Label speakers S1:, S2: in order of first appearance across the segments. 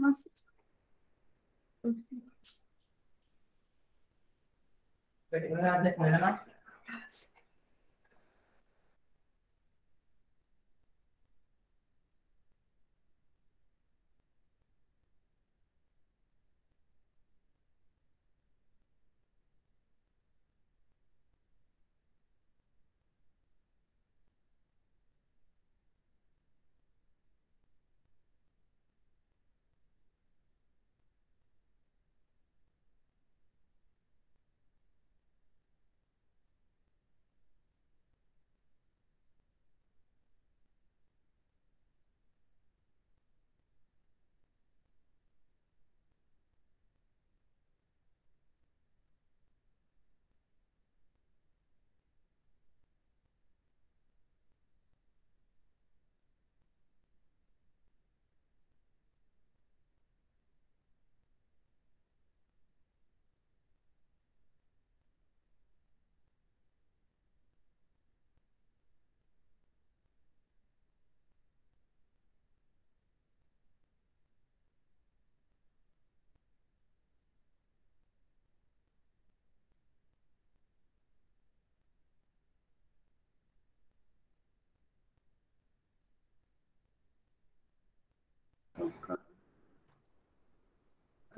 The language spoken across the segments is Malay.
S1: masuk.
S2: Okay.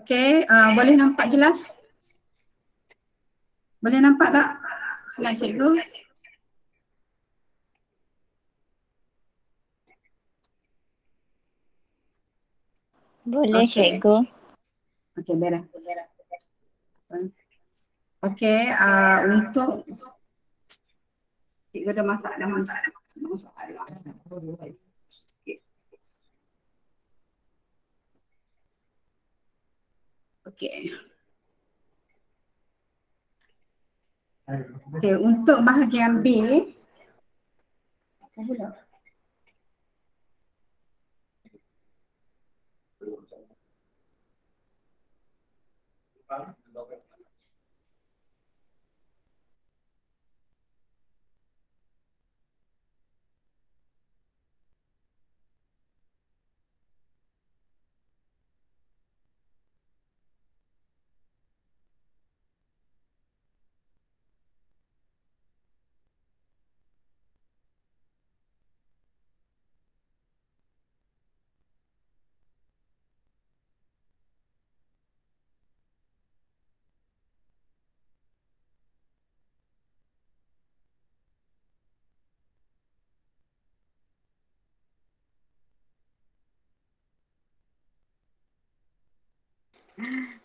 S1: Okay, uh, boleh nampak jelas? Boleh nampak tak slide cikgu?
S3: Boleh
S1: Okay.
S3: cikgu.
S1: Okay, beres. Okay, uh, untuk cikgu dah masak dah masak. Okay. Okay, untuk bahagian B.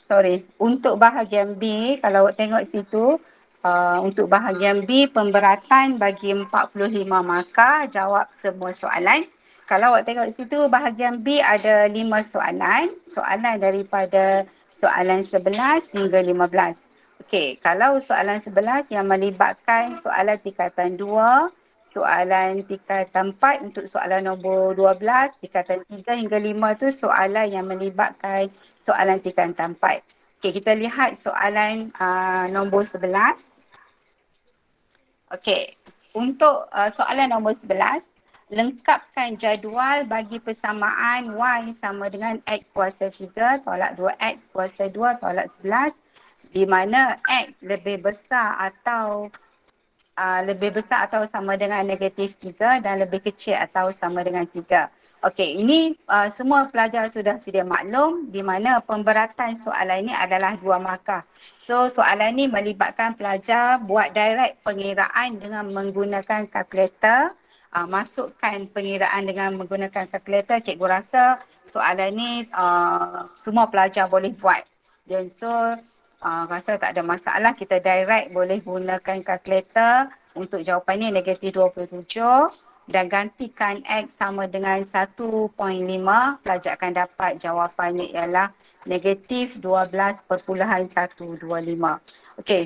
S1: Sorry, untuk bahagian B, kalau awak tengok situ, uh, untuk bahagian B, pemberatan bagi 45 markah, jawab semua soalan. Kalau awak tengok situ, bahagian B ada 5 soalan. Soalan daripada soalan 11 hingga 15. Okey, kalau soalan 11 yang melibatkan soalan tingkatan 2, soalan tingkatan 4 untuk soalan nombor 12, tingkatan 3 hingga 5 tu soalan yang melibatkan soalan tingkatan 4. Okey, kita lihat soalan uh, nombor 11. Okey, untuk uh, soalan nombor 11, lengkapkan jadual bagi persamaan Y sama dengan X kuasa 3 tolak 2X kuasa 2 tolak 11 di mana X lebih besar atau uh, lebih besar atau sama dengan negatif 3 dan lebih kecil atau sama dengan 3. Okey, ini uh, semua pelajar sudah sedia maklum di mana pemberatan soalan ini adalah dua markah. So soalan ini melibatkan pelajar buat direct pengiraan dengan menggunakan kalkulator uh, masukkan pengiraan dengan menggunakan kalkulator, cikgu rasa soalan ni uh, semua pelajar boleh buat. Dan so uh, rasa tak ada masalah kita direct boleh gunakan kalkulator untuk jawapan ni negatif 27 dan gantikan X sama dengan 1.5 pelajar akan dapat jawapannya ialah negatif 12.125. Okey,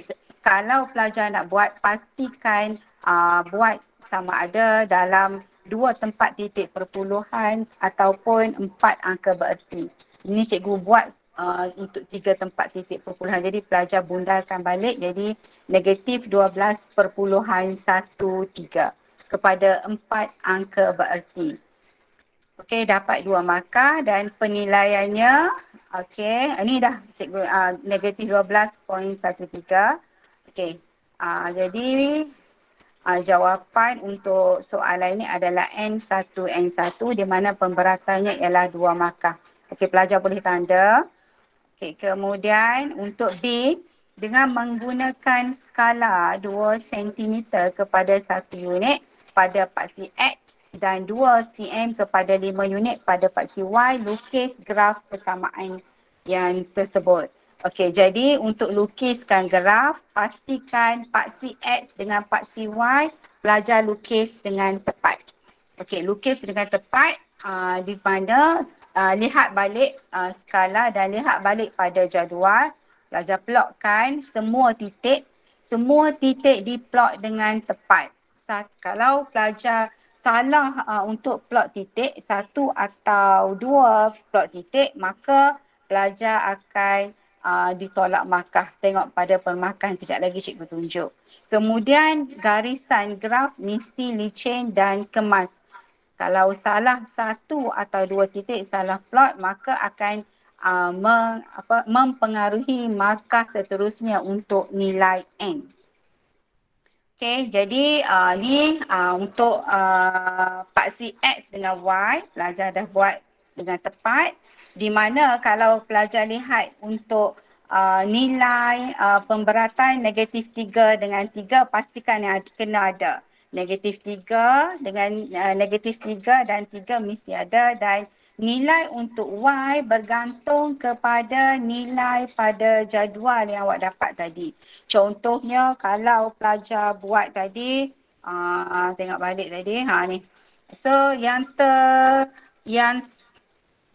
S1: kalau pelajar nak buat pastikan uh, buat sama ada dalam dua tempat titik perpuluhan ataupun empat angka bererti. Ini cikgu buat uh, untuk tiga tempat titik perpuluhan. Jadi pelajar bundarkan balik jadi negatif 12 perpuluhan satu tiga kepada empat angka bererti. Okey, dapat dua markah dan penilaiannya okey, ini dah cikgu uh, negatif 12.13. Okey. Uh, jadi uh, jawapan untuk soalan ini adalah N1 N1 di mana pemberatannya ialah dua markah. Okey, pelajar boleh tanda. Okey, kemudian untuk B dengan menggunakan skala 2 cm kepada 1 unit pada paksi X dan 2 cm kepada 5 unit pada paksi Y lukis graf persamaan yang tersebut. Okey, jadi untuk lukiskan graf, pastikan paksi X dengan paksi Y belajar lukis dengan tepat. Okey, lukis dengan tepat uh, di mana uh, lihat balik uh, skala dan lihat balik pada jadual. Belajar plotkan semua titik, semua titik diplot dengan tepat. Kalau pelajar salah uh, untuk plot titik satu atau dua plot titik maka pelajar akan uh, ditolak markah. Tengok pada permarkahan kejap lagi cikgu tunjuk. Kemudian garisan graf mesti licin dan kemas. Kalau salah satu atau dua titik salah plot maka akan uh, meng, apa, mempengaruhi markah seterusnya untuk nilai n Okay, jadi uh, ni uh, untuk uh, paksi X dengan Y, pelajar dah buat dengan tepat. Di mana kalau pelajar lihat untuk uh, nilai uh, pemberatan negatif 3 dengan 3, pastikan yang kena ada. Negatif 3 dengan uh, negatif 3 dan 3 mesti ada dan nilai untuk Y bergantung kepada nilai pada jadual yang awak dapat tadi. Contohnya kalau pelajar buat tadi, uh, tengok balik tadi, ha ni. So yang ter, yang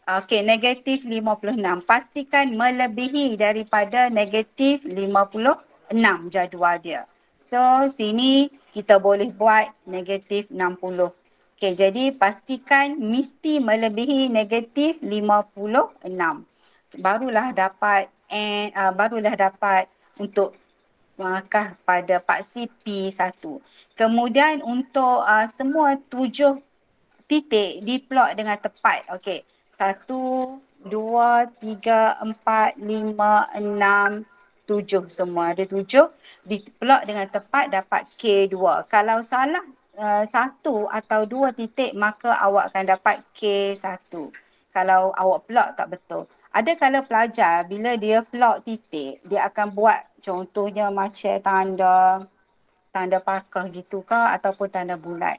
S1: Okey, negatif 56. Pastikan melebihi daripada negatif 56 jadual dia. So, sini kita boleh buat negatif 60. Okey, jadi pastikan mesti melebihi negatif 56. Barulah dapat and uh, barulah dapat untuk markah pada paksi P1. Kemudian untuk uh, semua tujuh titik diplot dengan tepat. Okey. Satu, dua, tiga, empat, lima, enam, tujuh semua. Ada tujuh. Diplot dengan tepat dapat K2. Kalau salah uh, satu atau dua titik maka awak akan dapat K1. Kalau awak plot tak betul. Ada kalau pelajar bila dia plot titik dia akan buat contohnya macam tanda tanda pakar gitu ke ataupun tanda bulat.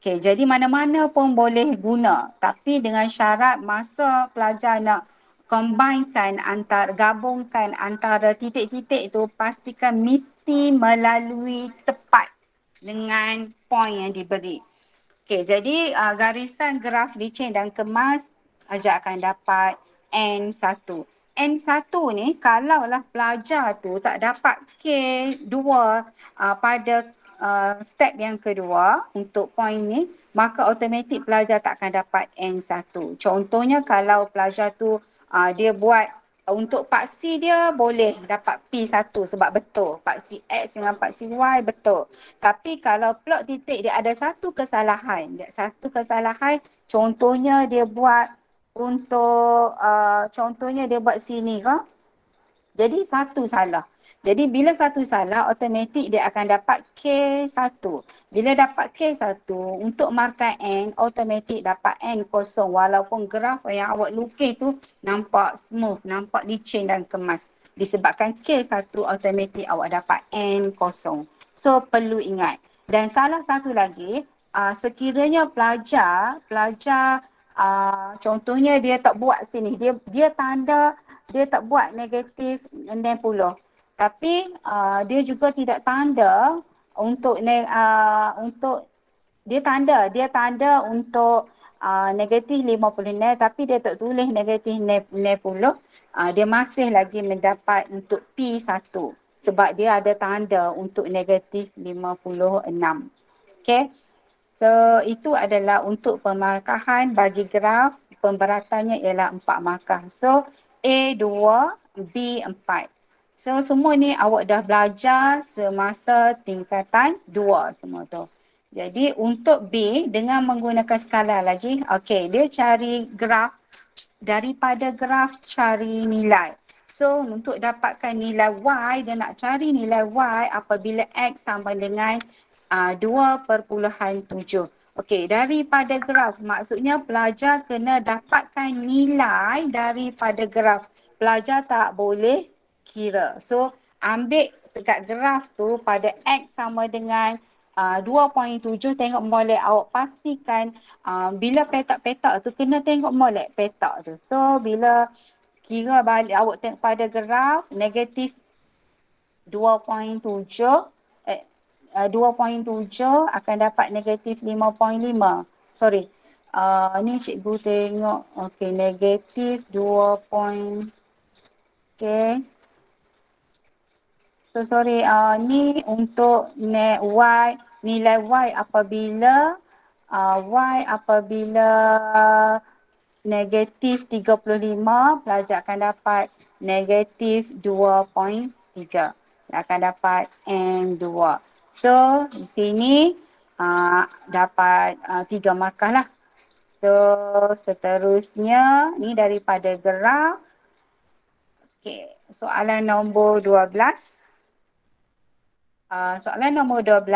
S1: Okay, jadi mana-mana pun boleh guna tapi dengan syarat masa pelajar nak combinekan antara gabungkan antara titik-titik tu pastikan mesti melalui tepat dengan point yang diberi. Okey, jadi uh, garisan graf licin dan kemas aja akan dapat N1. N1 ni kalaulah pelajar tu tak dapat K2 uh, pada uh, step yang kedua untuk point ni, maka automatik pelajar tak akan dapat N1. Contohnya kalau pelajar tu uh, dia buat untuk paksi dia boleh dapat P1 sebab betul. Paksi X dengan paksi Y betul. Tapi kalau plot titik dia ada satu kesalahan. Satu kesalahan contohnya dia buat untuk uh, contohnya dia buat sini ke. Jadi satu salah. Jadi bila satu salah, automatik dia akan dapat K1. Bila dapat K1, untuk markah N, automatik dapat N kosong. Walaupun graf yang awak lukis tu nampak smooth, nampak licin dan kemas. Disebabkan K1, automatik awak dapat N kosong. So perlu ingat. Dan salah satu lagi, uh, sekiranya pelajar, pelajar uh, contohnya dia tak buat sini, dia dia tanda dia tak buat negatif 60 tapi uh, dia juga tidak tanda untuk ne- uh, untuk dia tanda dia tanda untuk uh, negatif 50 tapi dia tak tulis negatif 60 uh, dia masih lagi mendapat untuk P1 sebab dia ada tanda untuk negatif 56 okay so itu adalah untuk pemarkahan bagi graf pemberatannya ialah 4 markah. So A2 B4 So semua ni awak dah belajar semasa tingkatan dua semua tu. Jadi untuk B dengan menggunakan skala lagi, okey dia cari graf daripada graf cari nilai. So untuk dapatkan nilai Y, dia nak cari nilai Y apabila X sama dengan uh, 2.7. Okey, daripada graf maksudnya pelajar kena dapatkan nilai daripada graf. Pelajar tak boleh kira. So ambil dekat graf tu pada X sama dengan uh, 2.7 tengok molek awak pastikan uh, bila petak-petak tu kena tengok molek petak tu. So bila kira balik awak tengok pada graf negatif 2.7 eh, uh, 2.7 akan dapat negatif 5.5. Sorry. Uh, ni cikgu tengok okey negatif 2. Okay. So sorry, uh, ni untuk ne y, nilai y apabila uh, y apabila negatif 35, pelajar akan dapat negatif 2.3. Akan dapat N2. So di sini uh, dapat uh, tiga markah lah. So seterusnya ni daripada graf. Okay, soalan nombor 12. Uh, soalan nombor 12,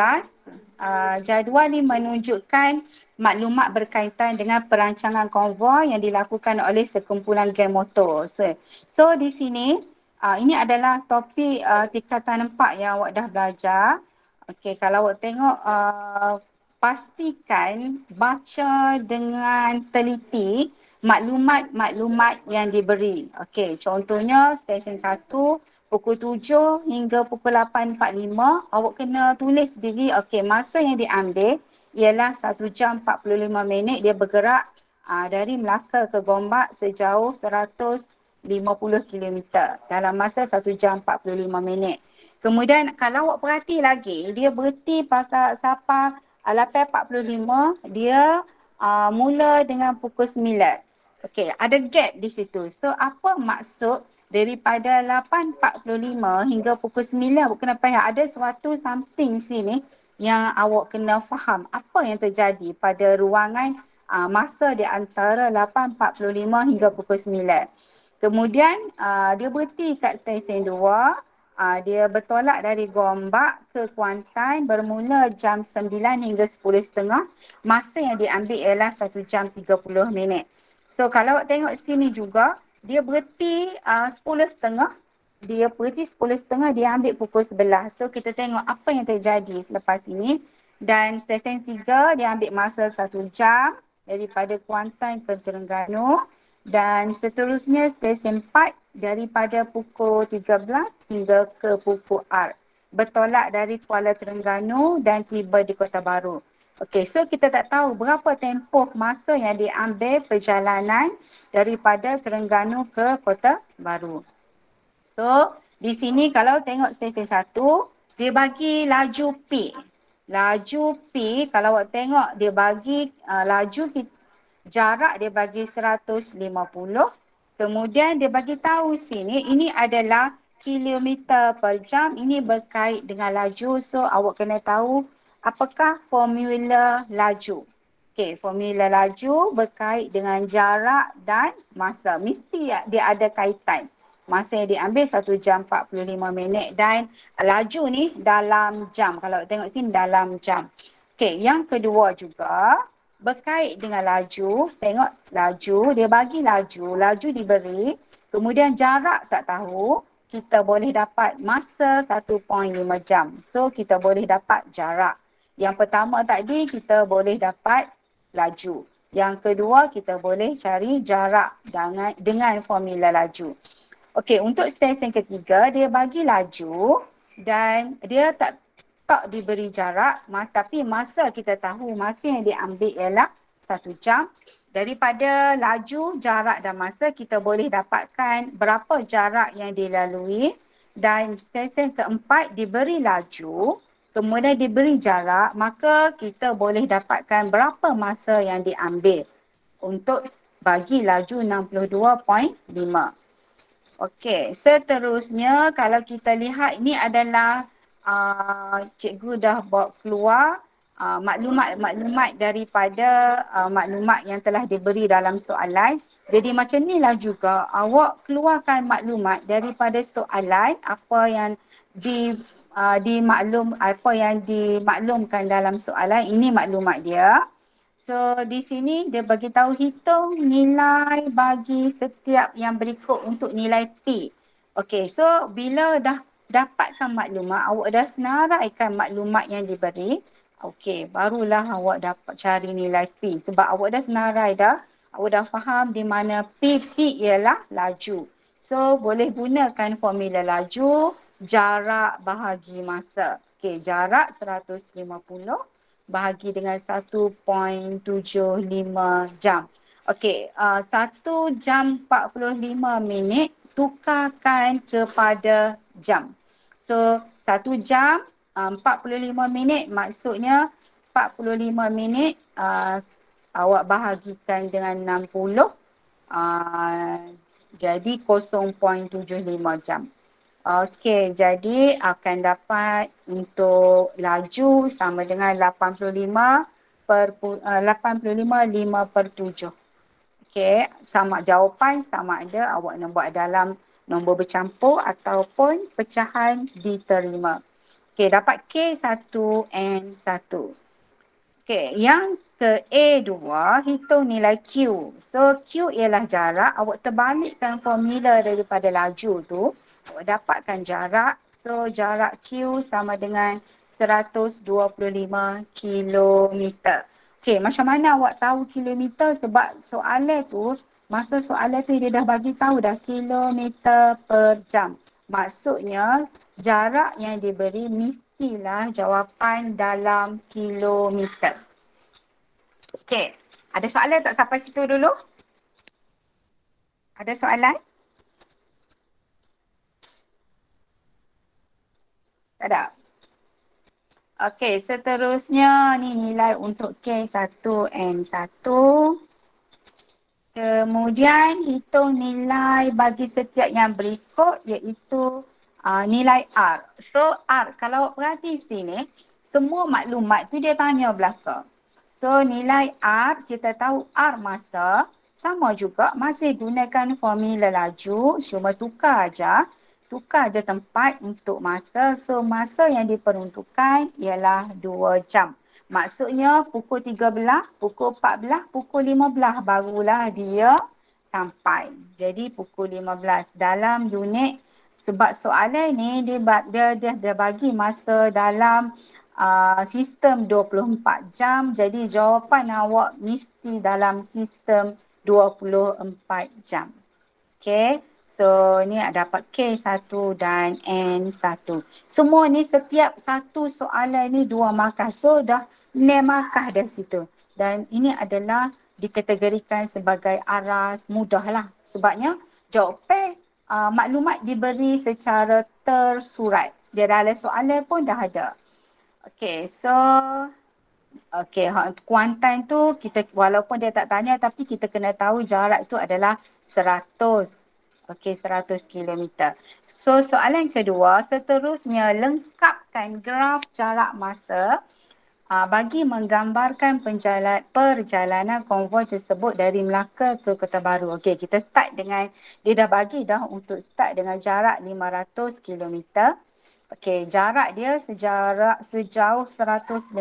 S1: uh, jadual ini menunjukkan maklumat berkaitan dengan perancangan konvoi yang dilakukan oleh sekumpulan geng motor. So, so di sini, uh, ini adalah topik uh, tingkatan 4 yang awak dah belajar. Okey, kalau awak tengok, uh, pastikan baca dengan teliti maklumat-maklumat yang diberi. Okey, contohnya stesen 1, pukul 7 hingga pukul 8.45 awak kena tulis sendiri okey masa yang diambil ialah 1 jam 45 minit dia bergerak ah, dari Melaka ke Gombak sejauh 150 km dalam masa 1 jam 45 minit. Kemudian kalau awak perhati lagi dia berhenti pasal Sapa 8.45 dia ah, mula dengan pukul 9. Okey, ada gap di situ. So apa maksud daripada 8.45 hingga pukul 9 awak kena payah ada suatu something sini yang awak kena faham apa yang terjadi pada ruangan uh, masa di antara 8.45 hingga pukul 9. Kemudian uh, dia berhenti kat stesen 2, uh, dia bertolak dari Gombak ke Kuantan bermula jam 9 hingga 10.30. Masa yang diambil ialah 1 jam 30 minit. So kalau awak tengok sini juga, dia berhenti uh, setengah, dia berhenti setengah, dia ambil pukul 11. So kita tengok apa yang terjadi selepas ini. Dan stesen tiga dia ambil masa satu jam daripada Kuantan ke Terengganu. Dan seterusnya stesen empat daripada pukul 13 hingga ke pukul R. Bertolak dari Kuala Terengganu dan tiba di Kota Baru. Okey, so kita tak tahu berapa tempoh masa yang diambil perjalanan daripada Terengganu ke Kota Baru. So, di sini kalau tengok stesen satu, dia bagi laju P. Laju P, kalau awak tengok dia bagi uh, laju jarak dia bagi 150. Kemudian dia bagi tahu sini, ini adalah kilometer per jam. Ini berkait dengan laju. So, awak kena tahu apakah formula laju? Okey, formula laju berkait dengan jarak dan masa. Mesti dia ada kaitan. Masa yang diambil 1 jam 45 minit dan laju ni dalam jam. Kalau tengok sini dalam jam. Okey, yang kedua juga berkait dengan laju. Tengok laju, dia bagi laju. Laju diberi, kemudian jarak tak tahu. Kita boleh dapat masa 1.5 jam. So, kita boleh dapat jarak. Yang pertama tadi kita boleh dapat laju. Yang kedua kita boleh cari jarak dengan, dengan formula laju. Okey, untuk stesen ketiga dia bagi laju dan dia tak tak diberi jarak tapi masa kita tahu masa yang diambil ialah satu jam. Daripada laju, jarak dan masa kita boleh dapatkan berapa jarak yang dilalui dan stesen keempat diberi laju kemudian diberi jarak, maka kita boleh dapatkan berapa masa yang diambil untuk bagi laju 62.5. Okey, seterusnya kalau kita lihat ini adalah uh, cikgu dah bawa keluar uh, maklumat-maklumat daripada uh, maklumat yang telah diberi dalam soalan. Jadi macam inilah juga awak keluarkan maklumat daripada soalan apa yang di uh, dimaklum apa yang dimaklumkan dalam soalan ini maklumat dia. So di sini dia bagi tahu hitung nilai bagi setiap yang berikut untuk nilai P. Okay, so bila dah dapatkan maklumat, awak dah senaraikan maklumat yang diberi. Okey, barulah awak dapat cari nilai P sebab awak dah senarai dah. Awak dah faham di mana P, P ialah laju. So, boleh gunakan formula laju, jarak bahagi masa. Okey, jarak 150 bahagi dengan 1.75 jam. Okey, uh, 1 jam 45 minit tukarkan kepada jam. So, 1 jam uh, 45 minit maksudnya 45 minit uh, awak bahagikan dengan 60 uh, jadi 0.75 jam. Okey, jadi akan dapat untuk laju sama dengan 85 per uh, 85 5 per 7. Okey, sama jawapan sama ada awak nak buat dalam nombor bercampur ataupun pecahan diterima. Okey, dapat K1N1. Okey, yang ke A2, hitung nilai Q. So, Q ialah jarak. Awak terbalikkan formula daripada laju tu. Dapatkan jarak. So, jarak Q sama dengan 125 kilometer. Okey, macam mana awak tahu kilometer? Sebab soalan tu, masa soalan tu dia dah bagi tahu dah kilometer per jam. Maksudnya jarak yang diberi mestilah jawapan dalam kilometer. Okey, ada soalan tak sampai situ dulu? Ada soalan? Tak ada? Okey, seterusnya ni nilai untuk K1N1. Kemudian hitung nilai bagi setiap yang berikut iaitu uh, nilai R. So R, kalau perhati sini, semua maklumat tu dia tanya belakang. So nilai R, kita tahu R masa, sama juga masih gunakan formula laju, cuma tukar aja. Tukar aja tempat untuk masa. So masa yang diperuntukkan ialah 2 jam. Maksudnya pukul 13, pukul 14, pukul 15 barulah dia sampai. Jadi pukul 15 dalam unit sebab soalan ni dia dia dia, dia bagi masa dalam uh, sistem 24 jam. Jadi jawapan awak mesti dalam sistem 24 jam. Okay. So ni dapat K1 dan N1. Semua ni setiap satu soalan ni dua markah. So dah enam markah dah situ. Dan ini adalah dikategorikan sebagai aras mudah lah. Sebabnya jawapan uh, maklumat diberi secara tersurat. Dia dalam soalan pun dah ada. Okay so Okay, ha, kuantan tu kita walaupun dia tak tanya tapi kita kena tahu jarak tu adalah 100 Okey, 100 km. So, soalan kedua, seterusnya lengkapkan graf jarak masa uh, bagi menggambarkan penjalan, perjalanan konvoi tersebut dari Melaka ke Kota Baru. Okey, kita start dengan, dia dah bagi dah untuk start dengan jarak 500 km. Okey, jarak dia sejarak sejauh 150.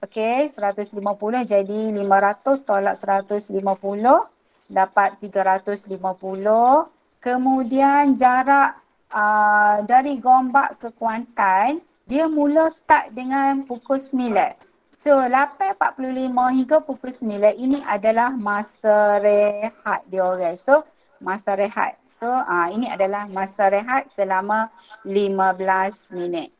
S1: Okey, 150 jadi 500 tolak 150 dapat 350. Kemudian jarak uh, dari Gombak ke Kuantan, dia mula start dengan pukul 9. So 8.45 hingga pukul 9 ini adalah masa rehat dia orang. So masa rehat. So uh, ini adalah masa rehat selama 15 minit.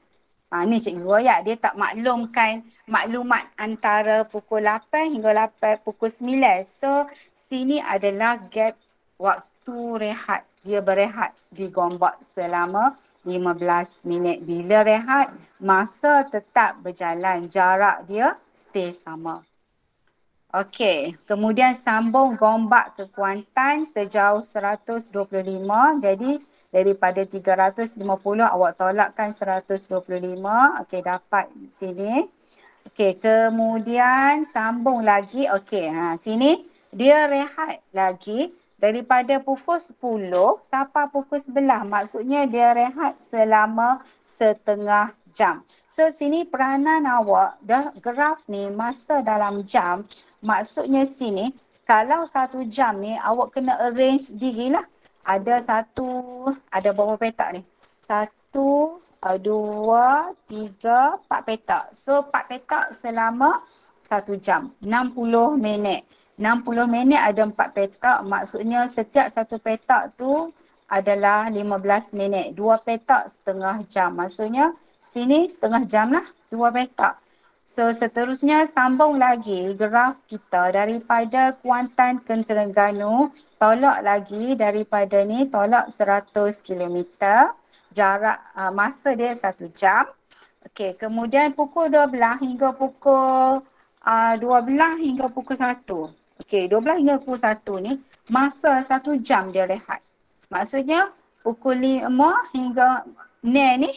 S1: Ha, ni cikgu royak dia tak maklumkan maklumat antara pukul 8 hingga 8 pukul 9. So sini adalah gap waktu rehat. Dia berehat di Gombak selama 15 minit. Bila rehat, masa tetap berjalan. Jarak dia stay sama. Okey, kemudian sambung Gombak ke Kuantan sejauh 125. Jadi daripada 350 awak tolakkan 125. Okey, dapat sini. Okey, kemudian sambung lagi. Okey, ha, sini dia rehat lagi daripada pukul 10 sampai pukul 11. Maksudnya dia rehat selama setengah jam. So sini peranan awak dah graf ni masa dalam jam. Maksudnya sini kalau satu jam ni awak kena arrange diri lah. Ada satu, ada berapa petak ni? Satu, uh, dua, tiga, empat petak. So empat petak selama satu jam, 60 minit. 60 minit ada empat petak, maksudnya setiap satu petak tu adalah 15 minit. Dua petak setengah jam. Maksudnya sini setengah jam lah, dua petak. So seterusnya sambung lagi graf kita daripada Kuantan ke Terengganu, tolak lagi daripada ni tolak 100 kilometer jarak uh, masa dia satu jam. Okey, kemudian pukul 12 hingga pukul uh, 12 hingga pukul 1. Okey, 12 hingga pukul 1 ni masa satu jam dia rehat. Maksudnya pukul 5 hingga ni ni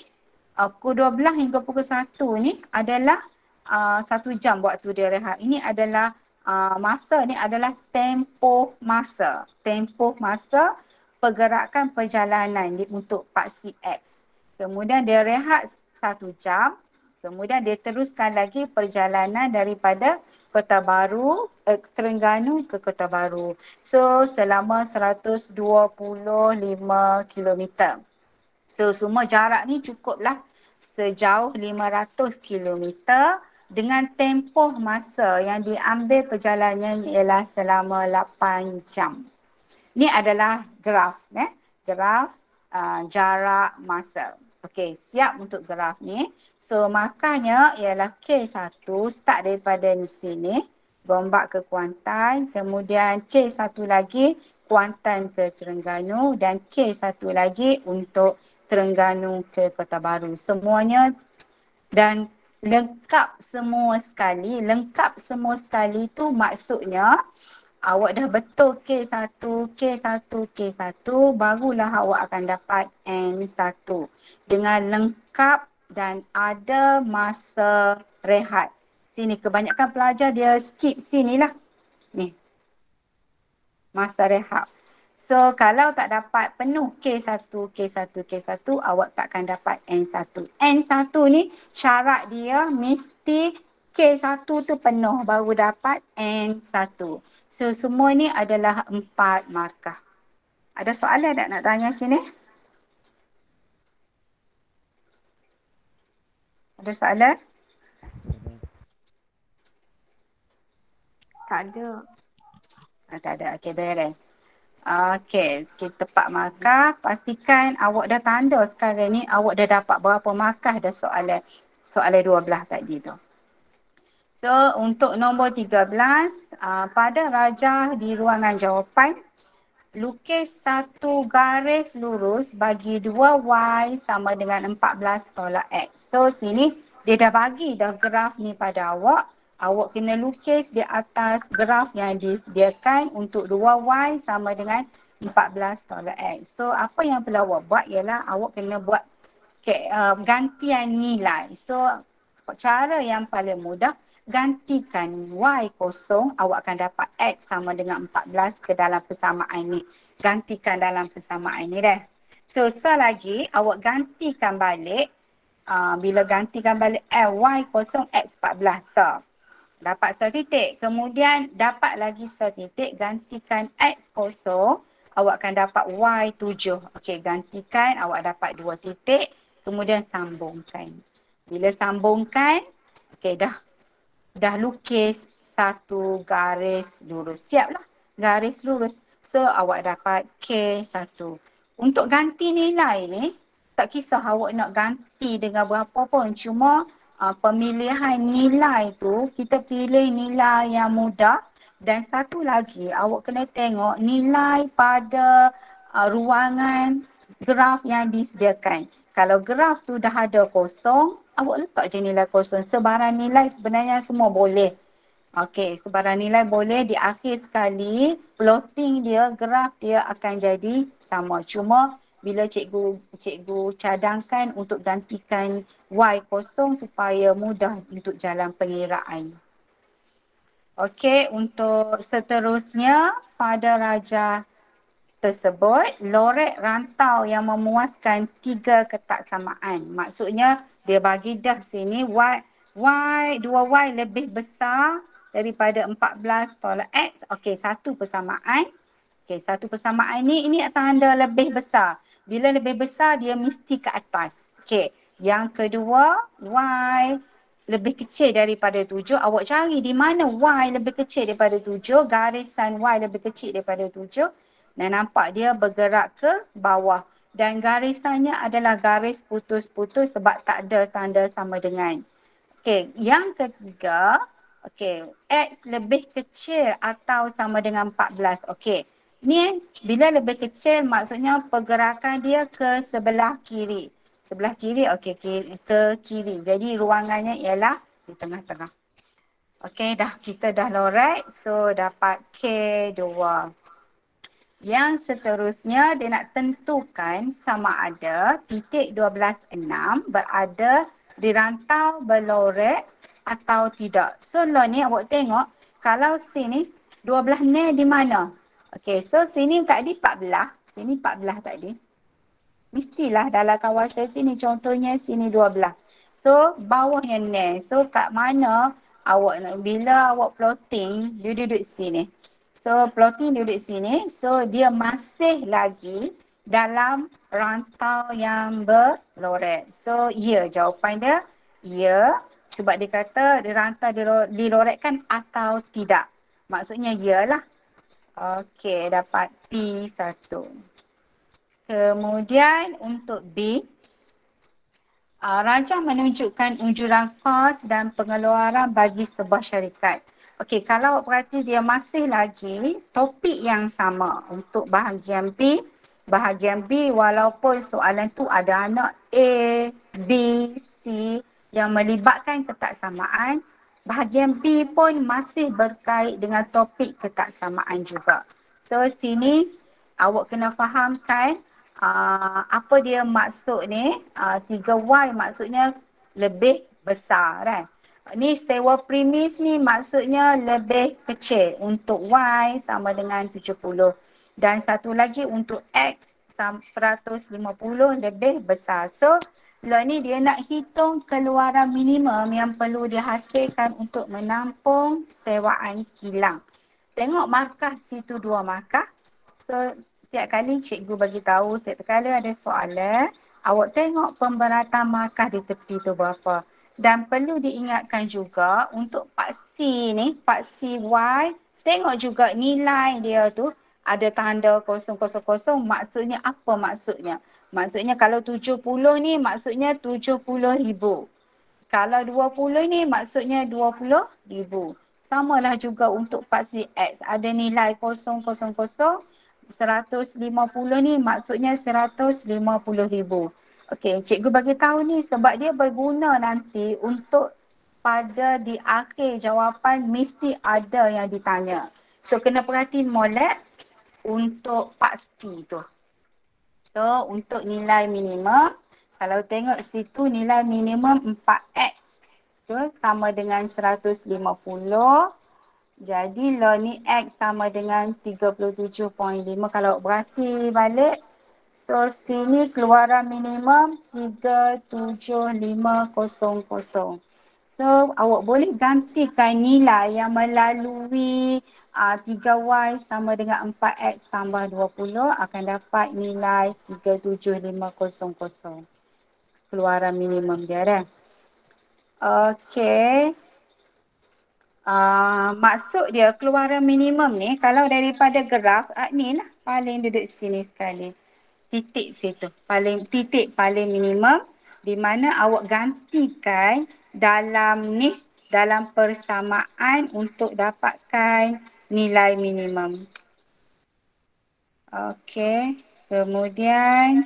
S1: uh, pukul 12 hingga pukul 1 ni adalah uh, satu jam waktu dia rehat. Ini adalah uh, masa ni adalah tempoh masa. Tempoh masa pergerakan perjalanan di, untuk paksi X. Kemudian dia rehat satu jam. Kemudian dia teruskan lagi perjalanan daripada Kota Baru, eh, Terengganu ke Kota Baru. So selama 125 kilometer. So semua jarak ni cukuplah sejauh 500 kilometer dengan tempoh masa yang diambil perjalanan ialah selama 8 jam. Ini adalah graf, eh? graf uh, jarak masa. Okey, siap untuk graf ni. So, makanya ialah K1 start daripada di sini. Gombak ke Kuantan. Kemudian K1 lagi Kuantan ke Terengganu. Dan K1 lagi untuk Terengganu ke Kota Baru. Semuanya dan lengkap semua sekali. Lengkap semua sekali tu maksudnya awak dah betul K1, K1, K1, barulah awak akan dapat N1 dengan lengkap dan ada masa rehat. Sini kebanyakan pelajar dia skip sini lah. Ni. Masa rehat. So kalau tak dapat penuh K1, K1, K1, awak takkan dapat N1. N1 ni syarat dia mesti K1 tu penuh baru dapat N1. So semua ni adalah empat markah. Ada soalan tak nak tanya sini? Ada soalan? Tak ada. Ah, tak ada. Okey, beres. Okey, kita tepat markah. Pastikan awak dah tanda sekarang ni awak dah dapat berapa markah dah soalan soalan 12 tadi tu. So untuk nombor 13, uh, pada rajah di ruangan jawapan, lukis satu garis lurus bagi 2Y sama dengan 14 tolak X. So sini dia dah bagi dah graf ni pada awak. Awak kena lukis di atas graf yang disediakan untuk 2Y sama dengan 14 tolak X. So apa yang perlu awak buat ialah awak kena buat okay, uh, gantian nilai. So cara yang paling mudah gantikan y kosong awak akan dapat x sama dengan 14 ke dalam persamaan ni. Gantikan dalam persamaan ni dah so selagi awak gantikan balik uh, bila gantikan balik l y kosong x 14 so dapat satu titik. Kemudian dapat lagi satu titik gantikan x kosong awak akan dapat y 7 okey gantikan awak dapat dua titik. Kemudian sambungkan bila sambungkan, okey dah dah lukis satu garis lurus. Siaplah garis lurus. So awak dapat K1. Untuk ganti nilai ni, tak kisah awak nak ganti dengan berapa pun. Cuma uh, pemilihan nilai tu, kita pilih nilai yang mudah. Dan satu lagi, awak kena tengok nilai pada uh, ruangan graf yang disediakan. Kalau graf tu dah ada kosong, awak letak je nilai kosong. Sebarang nilai sebenarnya semua boleh. Okey, sebarang nilai boleh di akhir sekali plotting dia, graf dia akan jadi sama. Cuma bila cikgu cikgu cadangkan untuk gantikan Y kosong supaya mudah untuk jalan pengiraan. Okey, untuk seterusnya pada raja tersebut, lorek rantau yang memuaskan tiga ketaksamaan. Maksudnya dia bagi dah sini Y, Y, dua Y lebih besar daripada 14 tolak X. Okey, satu persamaan. Okey, satu persamaan ni, ini tanda lebih besar. Bila lebih besar, dia mesti ke atas. Okey, yang kedua, Y lebih kecil daripada tujuh, awak cari di mana Y lebih kecil daripada tujuh, garisan Y lebih kecil daripada tujuh dan nampak dia bergerak ke bawah dan garisannya adalah garis putus-putus sebab tak ada tanda sama dengan. Okey, yang ketiga, okey, X lebih kecil atau sama dengan 14. Okey, ni bila lebih kecil maksudnya pergerakan dia ke sebelah kiri sebelah kiri okey ke kiri. Jadi ruangannya ialah di tengah-tengah. Okey dah kita dah lorek so dapat K2. Yang seterusnya dia nak tentukan sama ada titik 12.6 berada di rantau berlorek atau tidak. So lo ni awak tengok kalau sini 12 ni di mana? Okey so sini tadi 14. Sini 14 tadi mestilah dalam kawasan sini contohnya sini dua belah. So bawah yang ni. So kat mana awak nak bila awak plotting dia duduk sini. So plotting duduk sini. So dia masih lagi dalam rantau yang berlorek. So ya jawapan dia ya sebab dia kata di rantau dilorekkan atau tidak. Maksudnya ya lah. Okey dapat P1. Kemudian untuk B, uh, rancang menunjukkan unjuran kos dan pengeluaran bagi sebuah syarikat. Okey, kalau perhati dia masih lagi topik yang sama untuk bahagian B. Bahagian B walaupun soalan tu ada anak A, B, C yang melibatkan ketaksamaan, bahagian B pun masih berkait dengan topik ketaksamaan juga. So sini awak kena fahamkan uh, apa dia maksud ni uh, 3Y maksudnya lebih besar kan ni sewa premis ni maksudnya lebih kecil untuk Y sama dengan 70 dan satu lagi untuk X 150 lebih besar. So lo ni dia nak hitung keluaran minimum yang perlu dihasilkan untuk menampung sewaan kilang. Tengok markah situ dua markah. So setiap kali cikgu bagi tahu, setiap kali ada soalan, awak tengok pemberatan markah di tepi tu berapa. Dan perlu diingatkan juga untuk paksi ni, paksi Y, tengok juga nilai dia tu ada tanda kosong kosong kosong maksudnya apa maksudnya? Maksudnya kalau 70 ni maksudnya 70 ribu. Kalau 20 ni maksudnya 20 ribu. Samalah juga untuk paksi X. Ada nilai kosong kosong kosong 150 ni maksudnya 150 ribu. Okey, cikgu bagi tahu ni sebab dia berguna nanti untuk pada di akhir jawapan mesti ada yang ditanya. So kena perhati molek untuk pasti tu. So untuk nilai minimum, kalau tengok situ nilai minimum 4x tu sama dengan 150. Jadi law ni X sama dengan 37.5 kalau berarti balik. So sini keluaran minimum 37500. So awak boleh gantikan nilai yang melalui uh, 3Y sama dengan 4X tambah 20 akan dapat nilai 37500. Keluaran minimum dia dah. Okay uh, maksud dia keluaran minimum ni kalau daripada graf uh, ni lah paling duduk sini sekali titik situ paling titik paling minimum di mana awak gantikan dalam ni dalam persamaan untuk dapatkan nilai minimum. Okey, kemudian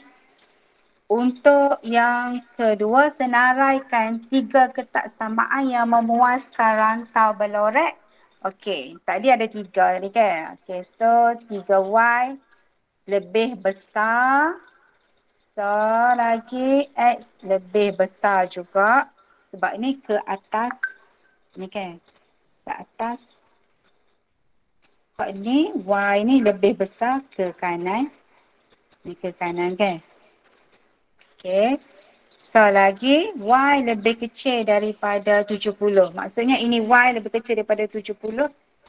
S1: untuk yang kedua, senaraikan tiga ketaksamaan yang memuaskan rantau belorek. Okey, tadi ada tiga tadi kan? Okey, so tiga Y lebih besar So lagi X lebih besar juga sebab ni ke atas ni kan ke atas sebab ni Y ni lebih besar ke kanan ni ke kanan kan Okay. So lagi Y lebih kecil daripada 70. Maksudnya ini Y lebih kecil daripada 70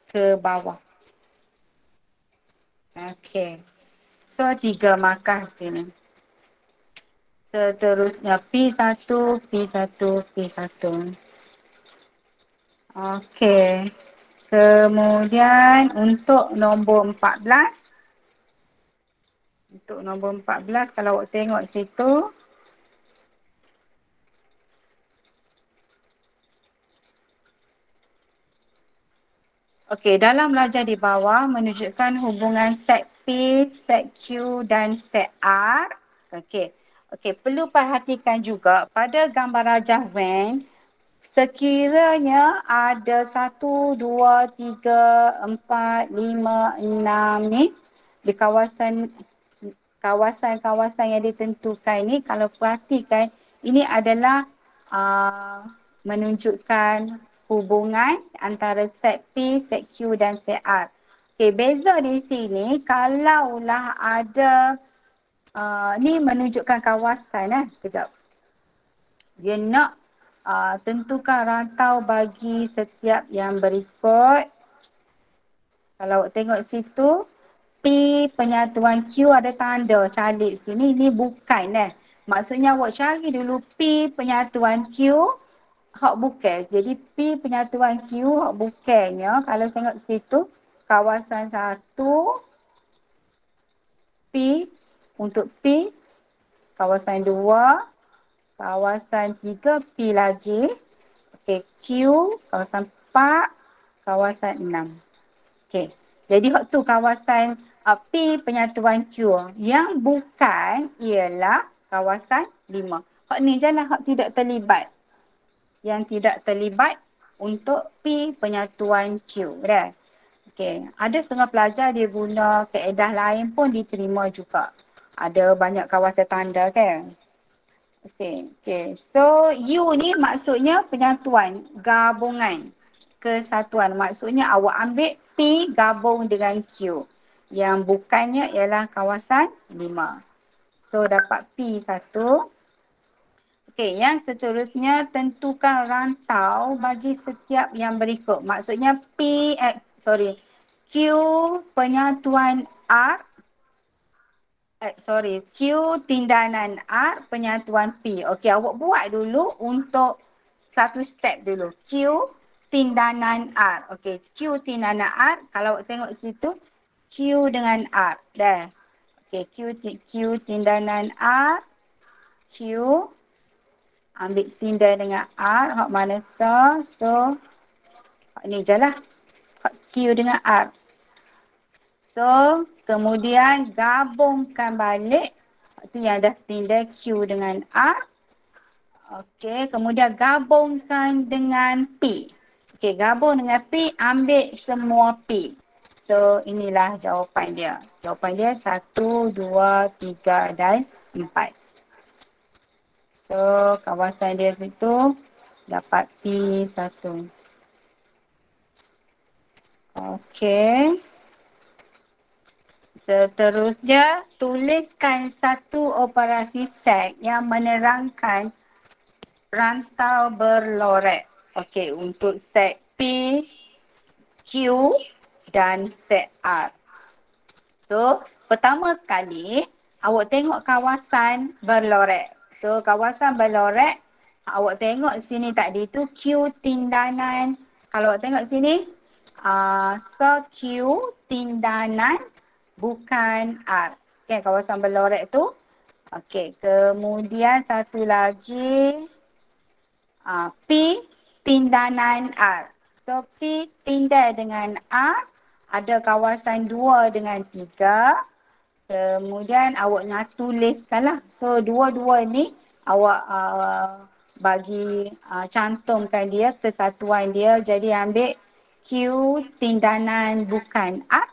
S1: ke bawah. Okay. So tiga markah sini. Seterusnya P1, P1, P1. Okay. Kemudian untuk nombor 14. Untuk nombor 14 kalau awak tengok situ. Okey, dalam belajar di bawah menunjukkan hubungan set Set Q dan set R. Okey. Okey, perlu perhatikan juga pada gambar rajah Venn sekiranya ada satu, dua, tiga, empat, lima, enam ni di kawasan kawasan-kawasan yang ditentukan ni kalau perhatikan ini adalah uh, menunjukkan hubungan antara set P, set Q dan set R. Okay, beza di sini kalaulah ada uh, ni menunjukkan kawasan eh. Kejap. Dia nak uh, tentukan rantau bagi setiap yang berikut. Kalau tengok situ, P penyatuan Q ada tanda calik sini. Ini bukan eh. Maksudnya awak cari dulu P penyatuan Q hak bukan. Jadi P penyatuan Q hak bukannya kalau tengok situ kawasan satu P untuk P kawasan dua kawasan tiga P lagi. Okey Q kawasan empat kawasan enam. Okey jadi hak tu kawasan uh, P penyatuan Q. Yang bukan ialah kawasan lima. Hak ni jangan hak tidak terlibat. Yang tidak terlibat untuk P penyatuan Q. Dah. Okay. Ada setengah pelajar dia guna keedah lain pun diterima juga. Ada banyak kawasan tanda kan. Okay. okay. So U ni maksudnya penyatuan, gabungan, kesatuan. Maksudnya awak ambil P gabung dengan Q. Yang bukannya ialah kawasan 5. So dapat P satu. Okey, yang seterusnya tentukan rantau bagi setiap yang berikut. Maksudnya P, eh, sorry, Q penyatuan R, eh, sorry, Q tindanan R penyatuan P. Okey, awak buat dulu untuk satu step dulu. Q tindanan R. Okey, Q tindanan R, kalau awak tengok situ, Q dengan R. Dah. Okey, Q, Q tindanan R, Q ambil tinda dengan R, hak mana so hak ni je lah, hak Q dengan R. So, kemudian gabungkan balik, tu yang dah tinda Q dengan R. Okey, kemudian gabungkan dengan P. Okey, gabung dengan P, ambil semua P. So, inilah jawapan dia. Jawapan dia satu, dua, tiga dan empat. So kawasan dia situ dapat P1. Okey. Seterusnya tuliskan satu operasi set yang menerangkan rantau berlorek. Okey, untuk set P, Q dan set R. So, pertama sekali awak tengok kawasan berlorek. So kawasan Balorek, awak tengok sini tadi tu Q tindanan. Kalau awak tengok sini, uh, so Q tindanan bukan R. Okay, kawasan Balorek tu. Okay, kemudian satu lagi uh, P tindanan R. So P tindak dengan R, ada kawasan dua dengan tiga. Kemudian awak nak tuliskanlah. So dua-dua ni awak uh, bagi uh, cantumkan dia kesatuan dia. Jadi ambil Q tindanan bukan A.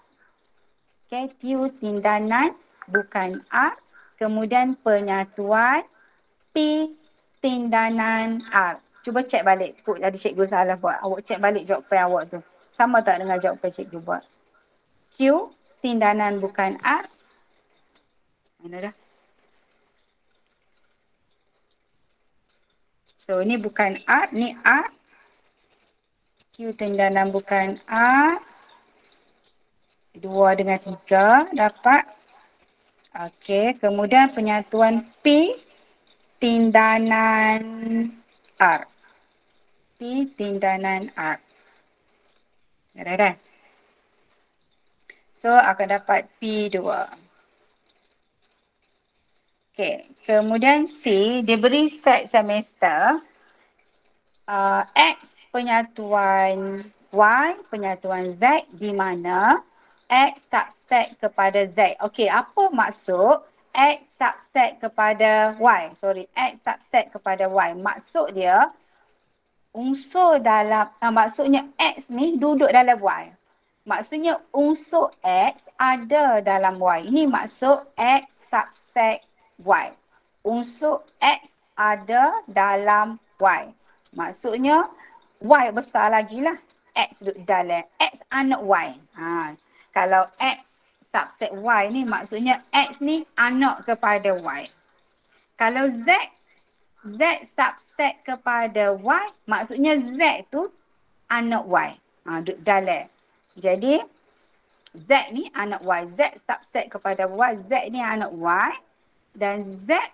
S1: Q tindanan bukan A. kemudian penyatuan P tindanan R. Cuba cek balik. Put tadi cikgu salah buat. Awak cek balik jawapan awak tu. Sama tak dengan jawapan cikgu buat? Q tindanan bukan R. Mana dah? So ini bukan R, ni R. Q tindanan bukan R. Dua dengan tiga dapat. Okey, kemudian penyatuan P tindanan R. P tindanan R. Dah dah. So akan dapat P2. Okey, kemudian C diberi set semester uh, X penyatuan Y penyatuan Z di mana X subset kepada Z. Okey, apa maksud X subset kepada Y? Sorry, X subset kepada Y. Maksud dia, unsur dalam, uh, maksudnya X ni duduk dalam Y. Maksudnya unsur X ada dalam Y. Ini maksud X subset Y. Unsur X ada dalam Y. Maksudnya Y besar lagi lah. X duduk dalam. X anak Y. Ha, kalau X subset Y ni maksudnya X ni anak kepada Y. Kalau Z, Z subset kepada Y maksudnya Z tu anak Y. Ha, duduk dalam. Jadi Z ni anak Y. Z subset kepada Y. Z ni anak Y. Dan Z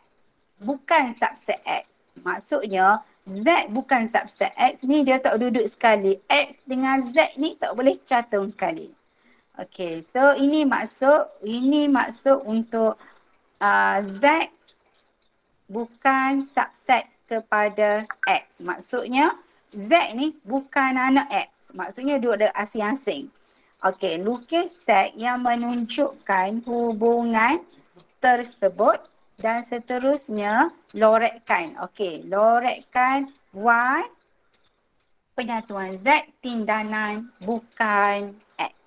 S1: bukan subset X. Maksudnya Z bukan subset X ni dia tak duduk sekali. X dengan Z ni tak boleh catung kali. Okay, so ini maksud, ini maksud untuk uh, Z bukan subset kepada X. Maksudnya Z ni bukan anak X. Maksudnya duduk ada asing-asing. Okay, lukis set yang menunjukkan hubungan tersebut dan seterusnya lorekkan. Okay, lorekkan Y penyatuan Z tindanan bukan X.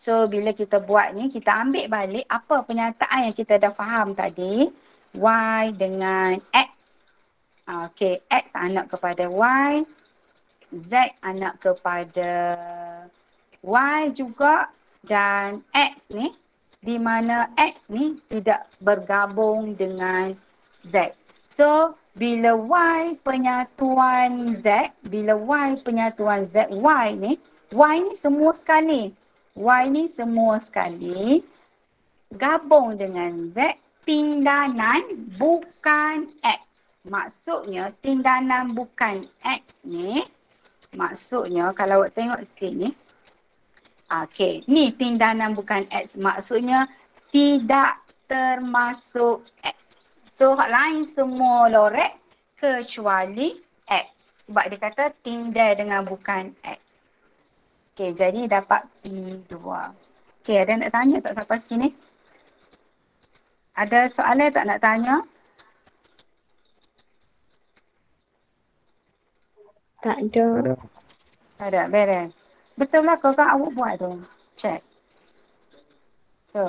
S1: So bila kita buat ni kita ambil balik apa penyataan yang kita dah faham tadi. Y dengan X. Ah, okay, X anak kepada Y. Z anak kepada Y juga. Dan X ni di mana X ni tidak bergabung dengan Z. So bila Y penyatuan Z, bila Y penyatuan Z, Y ni, Y ni semua sekali Y ni semua sekali gabung dengan Z tindanan bukan X. Maksudnya tindanan bukan X ni maksudnya kalau awak tengok sini okey ni tindanan bukan X maksudnya tidak termasuk X. So lain semua lorek kecuali X sebab dia kata tindak dengan bukan X. Okey, jadi dapat P2. Okey, ada nak tanya tak sampai sini? Ada soalan tak nak tanya?
S3: Tak ada.
S1: Tak ada, beres. Betul lah kau kan awak buat tu. Check. Tu.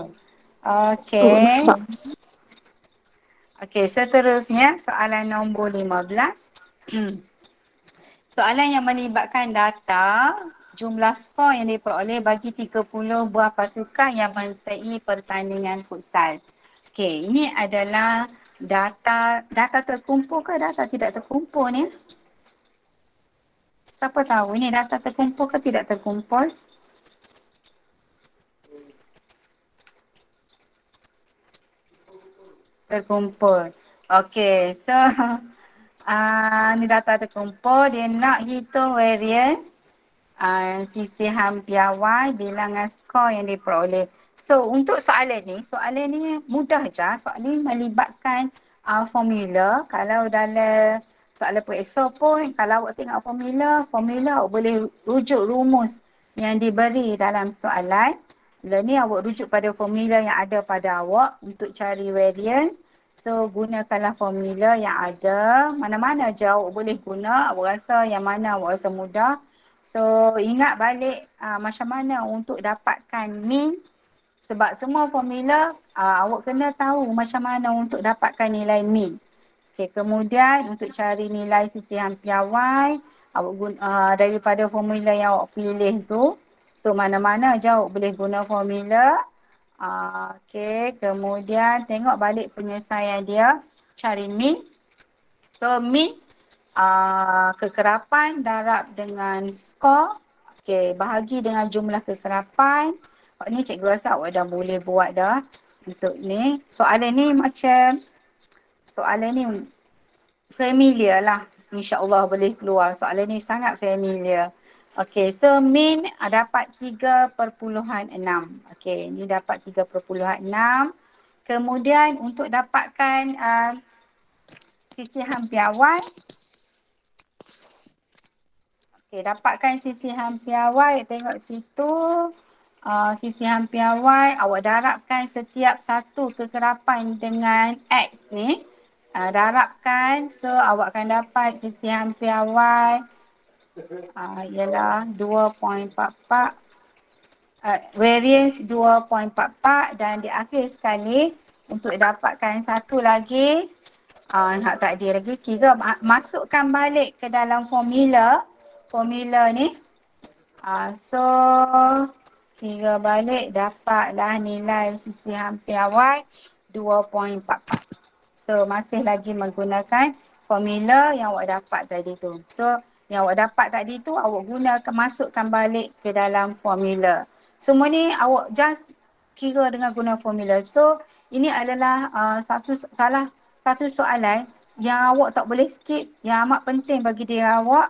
S1: Okey.
S3: Oh,
S1: Okey, seterusnya soalan nombor 15. soalan yang melibatkan data jumlah skor yang diperoleh bagi 30 buah pasukan yang menyertai pertandingan futsal. Okey, ini adalah data data terkumpul ke data tidak terkumpul ni? Siapa tahu ini data terkumpul ke tidak terkumpul? Terkumpul. Okey, so uh, ni data terkumpul. Dia nak hitung variance uh, sisihan piawai bilangan skor yang diperoleh. So untuk soalan ni, soalan ni mudah je. Soalan ni melibatkan uh, formula. Kalau dalam soalan periksa pun, kalau awak tengok formula, formula awak boleh rujuk rumus yang diberi dalam soalan. Bila ni awak rujuk pada formula yang ada pada awak untuk cari variance. So gunakanlah formula yang ada. Mana-mana je awak boleh guna. Awak rasa yang mana awak rasa mudah. So ingat balik uh, macam mana untuk dapatkan mean Sebab semua formula uh, awak kena tahu macam mana untuk dapatkan nilai min. Okay, kemudian untuk cari nilai sisi hampiar Y, awak guna, uh, daripada formula yang awak pilih tu, so mana-mana je awak boleh guna formula. Uh, okay, kemudian tengok balik penyelesaian dia, cari min. So min uh, kekerapan darab dengan skor. Okay, bahagi dengan jumlah kekerapan. Ni cikgu rasa awak dah boleh buat dah untuk ni. Soalan ni macam soalan ni familiar lah. InsyaAllah boleh keluar. Soalan ni sangat familiar. Okay, so min dapat 3.6. Okay, ni dapat 3.6. Kemudian untuk dapatkan uh, sisi hampir awal. Okay, dapatkan sisi hampir awal. Tengok situ uh, sisi hampir Y, awak darabkan setiap satu kekerapan dengan X ni. Uh, darabkan, so awak akan dapat sisi hampir Y uh, ialah 2.44. Uh, variance 2.44 dan di akhir sekali untuk dapatkan satu lagi uh, hak takdir lagi kira masukkan balik ke dalam formula formula ni uh, so Kira balik dapatlah nilai sisi hampir awal 2.44. So masih lagi menggunakan formula yang awak dapat tadi tu. So yang awak dapat tadi tu awak gunakan masukkan balik ke dalam formula. Semua ni awak just kira dengan guna formula. So ini adalah uh, satu salah satu soalan yang awak tak boleh skip yang amat penting bagi diri awak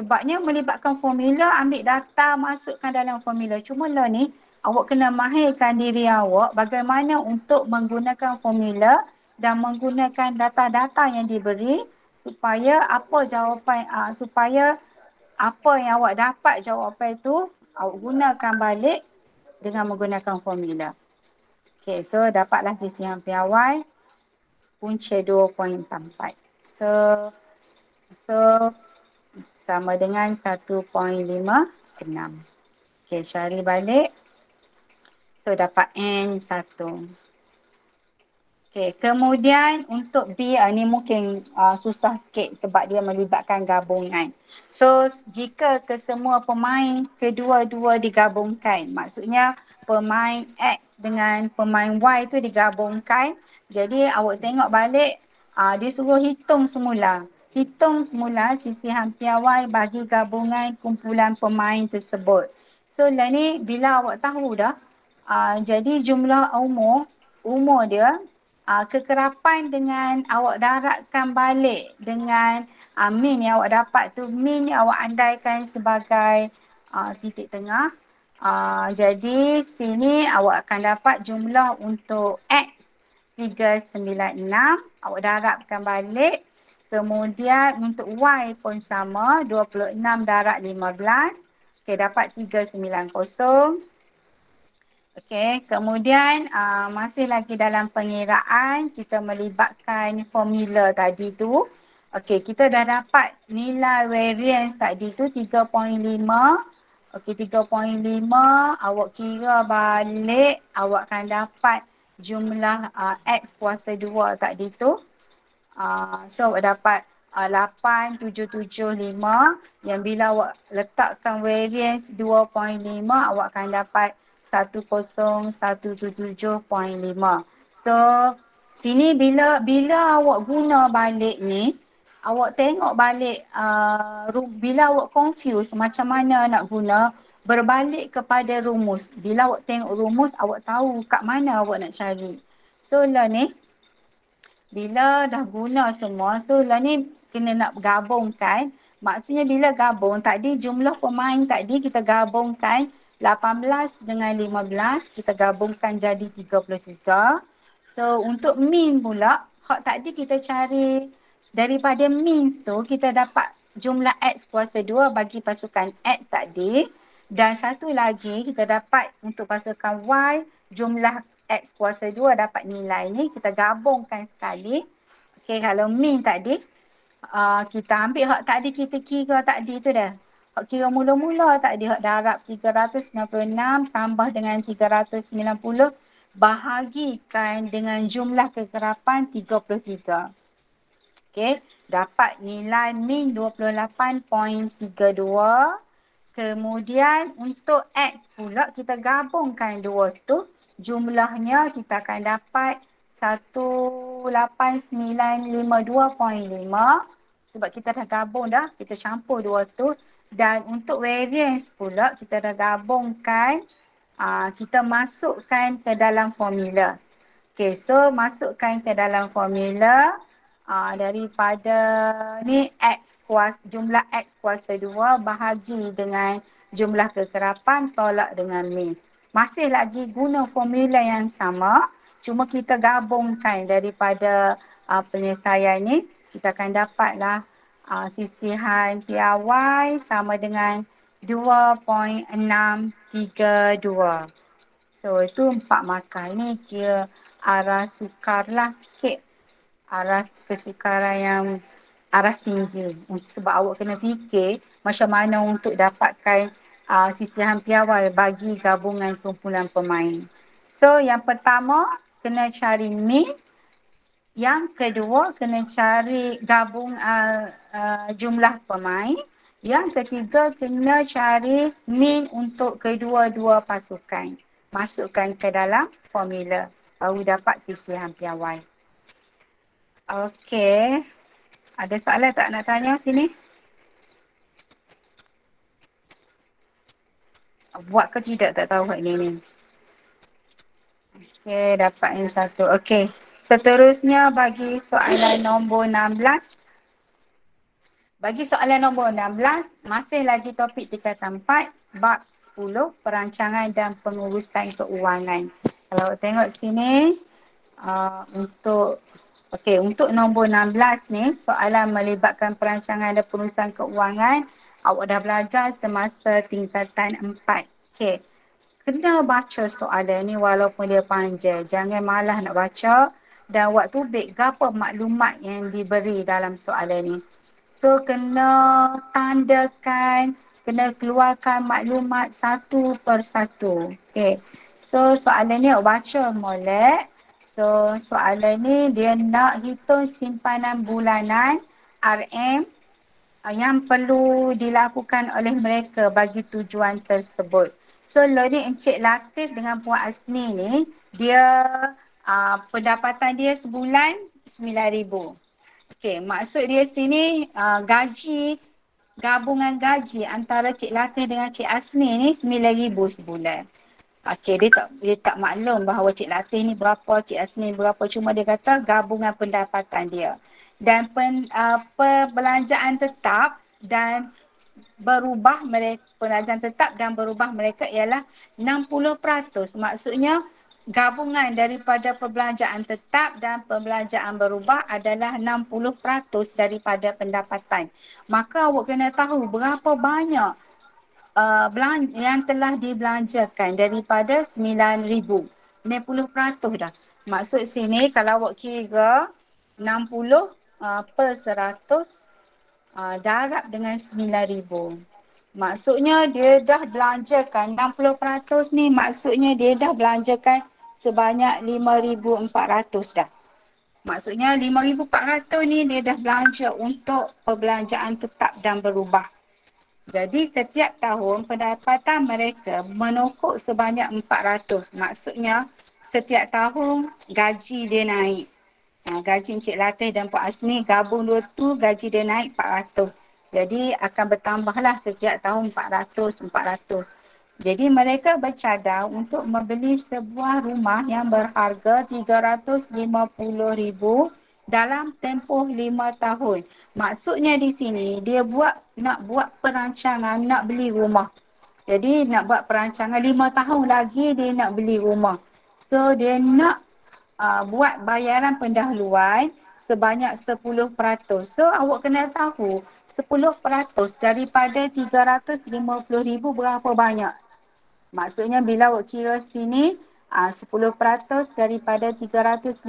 S1: Sebabnya melibatkan formula, ambil data, masukkan dalam formula. Cuma lah ni, awak kena mahirkan diri awak bagaimana untuk menggunakan formula dan menggunakan data-data yang diberi supaya apa jawapan, uh, supaya apa yang awak dapat jawapan itu, awak gunakan balik dengan menggunakan formula. Okay, so dapatlah sisi yang awal punca 2.44. So, so sama dengan 1.56. Okey, cari balik. So dapat N1. Okey, kemudian untuk B uh, ni mungkin uh, susah sikit sebab dia melibatkan gabungan. So jika kesemua pemain kedua-dua digabungkan, maksudnya pemain X dengan pemain Y tu digabungkan. Jadi awak tengok balik, uh, dia suruh hitung semula hitung semula sisi hampir Y bagi gabungan kumpulan pemain tersebut. So lah ni bila awak tahu dah, uh, jadi jumlah umur, umur dia, uh, kekerapan dengan awak daratkan balik dengan uh, min yang awak dapat tu, min yang awak andaikan sebagai uh, titik tengah. Uh, jadi sini awak akan dapat jumlah untuk X 396, awak darabkan balik Kemudian untuk Y pun sama, 26 darab 15. Okey, dapat 390. Okey, kemudian uh, masih lagi dalam pengiraan, kita melibatkan formula tadi tu. Okey, kita dah dapat nilai variance tadi tu 3.5. Okey, 3.5. Awak kira balik, awak akan dapat jumlah uh, X kuasa 2 tadi tu. Uh, so awak dapat uh, 8775 yang bila awak letakkan variance 2.5 awak akan dapat 10177.5. So sini bila bila awak guna balik ni awak tengok balik uh, bila awak confuse macam mana nak guna berbalik kepada rumus. Bila awak tengok rumus awak tahu kat mana awak nak cari. So lah ni bila dah guna semua, so lah ni kena nak gabungkan. Maksudnya bila gabung, tadi jumlah pemain tadi kita gabungkan 18 dengan 15, kita gabungkan jadi 33. So untuk min pula, hak tadi kita cari daripada min tu kita dapat jumlah X kuasa 2 bagi pasukan X tadi. Dan satu lagi kita dapat untuk pasukan Y jumlah X kuasa 2 dapat nilai ni, kita gabungkan sekali. Okey, kalau min tadi, uh, kita ambil hak tadi kita kira tadi tu dah. Hak kira mula-mula tak dia hak darab 396 tambah dengan 390 bahagikan dengan jumlah kekerapan 33. Okey, dapat nilai min 28.32. Kemudian untuk X pula kita gabungkan dua tu jumlahnya kita akan dapat 18952.5 sebab kita dah gabung dah, kita campur dua tu dan untuk variance pula kita dah gabungkan uh, kita masukkan ke dalam formula. Okay, so masukkan ke dalam formula uh, daripada ni X kuasa, jumlah X kuasa 2 bahagi dengan jumlah kekerapan tolak dengan min. Masih lagi guna formula yang sama cuma kita gabungkan daripada uh, penyelesaian ni kita akan dapatlah uh, sisihan piawai sama dengan 2.632. So itu empat markah. Ini kira arah sukar lah sikit. Arah kesukaran yang arah tinggi. Sebab awak kena fikir macam mana untuk dapatkan uh, sisihan piawai bagi gabungan kumpulan pemain. So yang pertama kena cari min. Yang kedua kena cari gabung uh, uh, jumlah pemain. Yang ketiga kena cari min untuk kedua-dua pasukan. Masukkan ke dalam formula. Baru dapat sisihan piawai. Okey. Ada soalan tak nak tanya sini? Buat ke tidak tak tahu ini ni. Okey, dapat yang satu. Okey. Seterusnya bagi soalan nombor 16. Bagi soalan nombor 16, masih lagi topik tingkatan 4, bab 10, perancangan dan pengurusan keuangan. Kalau tengok sini, uh, untuk Okey, untuk nombor 16 ni, soalan melibatkan perancangan dan pengurusan keuangan, awak dah belajar semasa tingkatan 4. Okey kena baca soalan ni walaupun dia panjang. Jangan malah nak baca dan waktu baik apa maklumat yang diberi dalam soalan ni. So kena tandakan, kena keluarkan maklumat satu per satu. Okay. So soalan ni awak baca molek. So soalan ni dia nak hitung simpanan bulanan RM yang perlu dilakukan oleh mereka bagi tujuan tersebut. So learning Encik Latif dengan Puan Asni ni dia uh, pendapatan dia sebulan RM9,000. Okay, maksud dia sini uh, gaji gabungan gaji antara Cik Latif dengan Cik Asni ni RM9,000 sebulan. Okay, dia tak dia tak maklum bahawa Cik Latif ni berapa, Cik Asni berapa. Cuma dia kata gabungan pendapatan dia. Dan pen, uh, perbelanjaan tetap dan berubah mereka pelajaran tetap dan berubah mereka ialah 60%. Maksudnya gabungan daripada perbelanjaan tetap dan perbelanjaan berubah adalah 60% daripada pendapatan. Maka awak kena tahu berapa banyak uh, yang telah dibelanjakan daripada 9,000. 90% dah. Maksud sini kalau awak kira 60 per 100 uh, darab dengan 9000. Maksudnya dia dah belanjakan 60% ni maksudnya dia dah belanjakan sebanyak 5400 dah. Maksudnya 5400 ni dia dah belanja untuk perbelanjaan tetap dan berubah. Jadi setiap tahun pendapatan mereka menokok sebanyak 400. Maksudnya setiap tahun gaji dia naik. Ha, gaji Encik Latih dan Pak Asmi gabung dua tu gaji dia naik 400. Jadi akan bertambahlah setiap tahun 400, 400. Jadi mereka bercadang untuk membeli sebuah rumah yang berharga 350,000 dalam tempoh lima tahun. Maksudnya di sini dia buat nak buat perancangan nak beli rumah. Jadi nak buat perancangan lima tahun lagi dia nak beli rumah. So dia nak uh, buat bayaran pendahuluan sebanyak 10%. So awak kena tahu 10% daripada 350,000 berapa banyak. Maksudnya bila awak kira sini uh, 10% daripada 350,000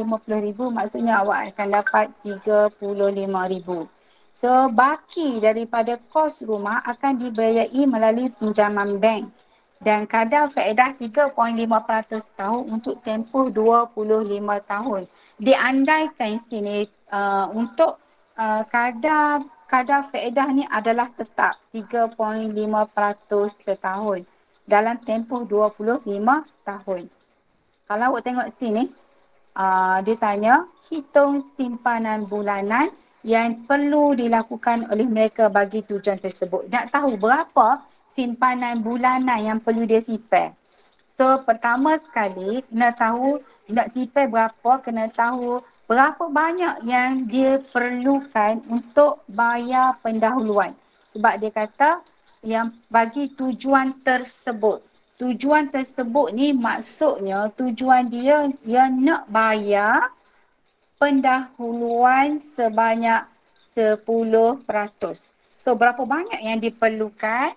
S1: maksudnya awak akan dapat 35,000. So baki daripada kos rumah akan dibiayai melalui pinjaman bank dan kadar faedah 3.5% tahun untuk tempoh 25 tahun. Diandaikan sini uh, untuk uh, kadar kadar faedah ni adalah tetap 3.5% setahun dalam tempoh 25 tahun. Kalau awak tengok sini, uh, dia tanya hitung simpanan bulanan yang perlu dilakukan oleh mereka bagi tujuan tersebut. Nak tahu berapa simpanan bulanan yang perlu dia simpan. So pertama sekali kena tahu nak simpan berapa kena tahu berapa banyak yang dia perlukan untuk bayar pendahuluan. Sebab dia kata yang bagi tujuan tersebut. Tujuan tersebut ni maksudnya tujuan dia yang nak bayar pendahuluan sebanyak 10%. So berapa banyak yang diperlukan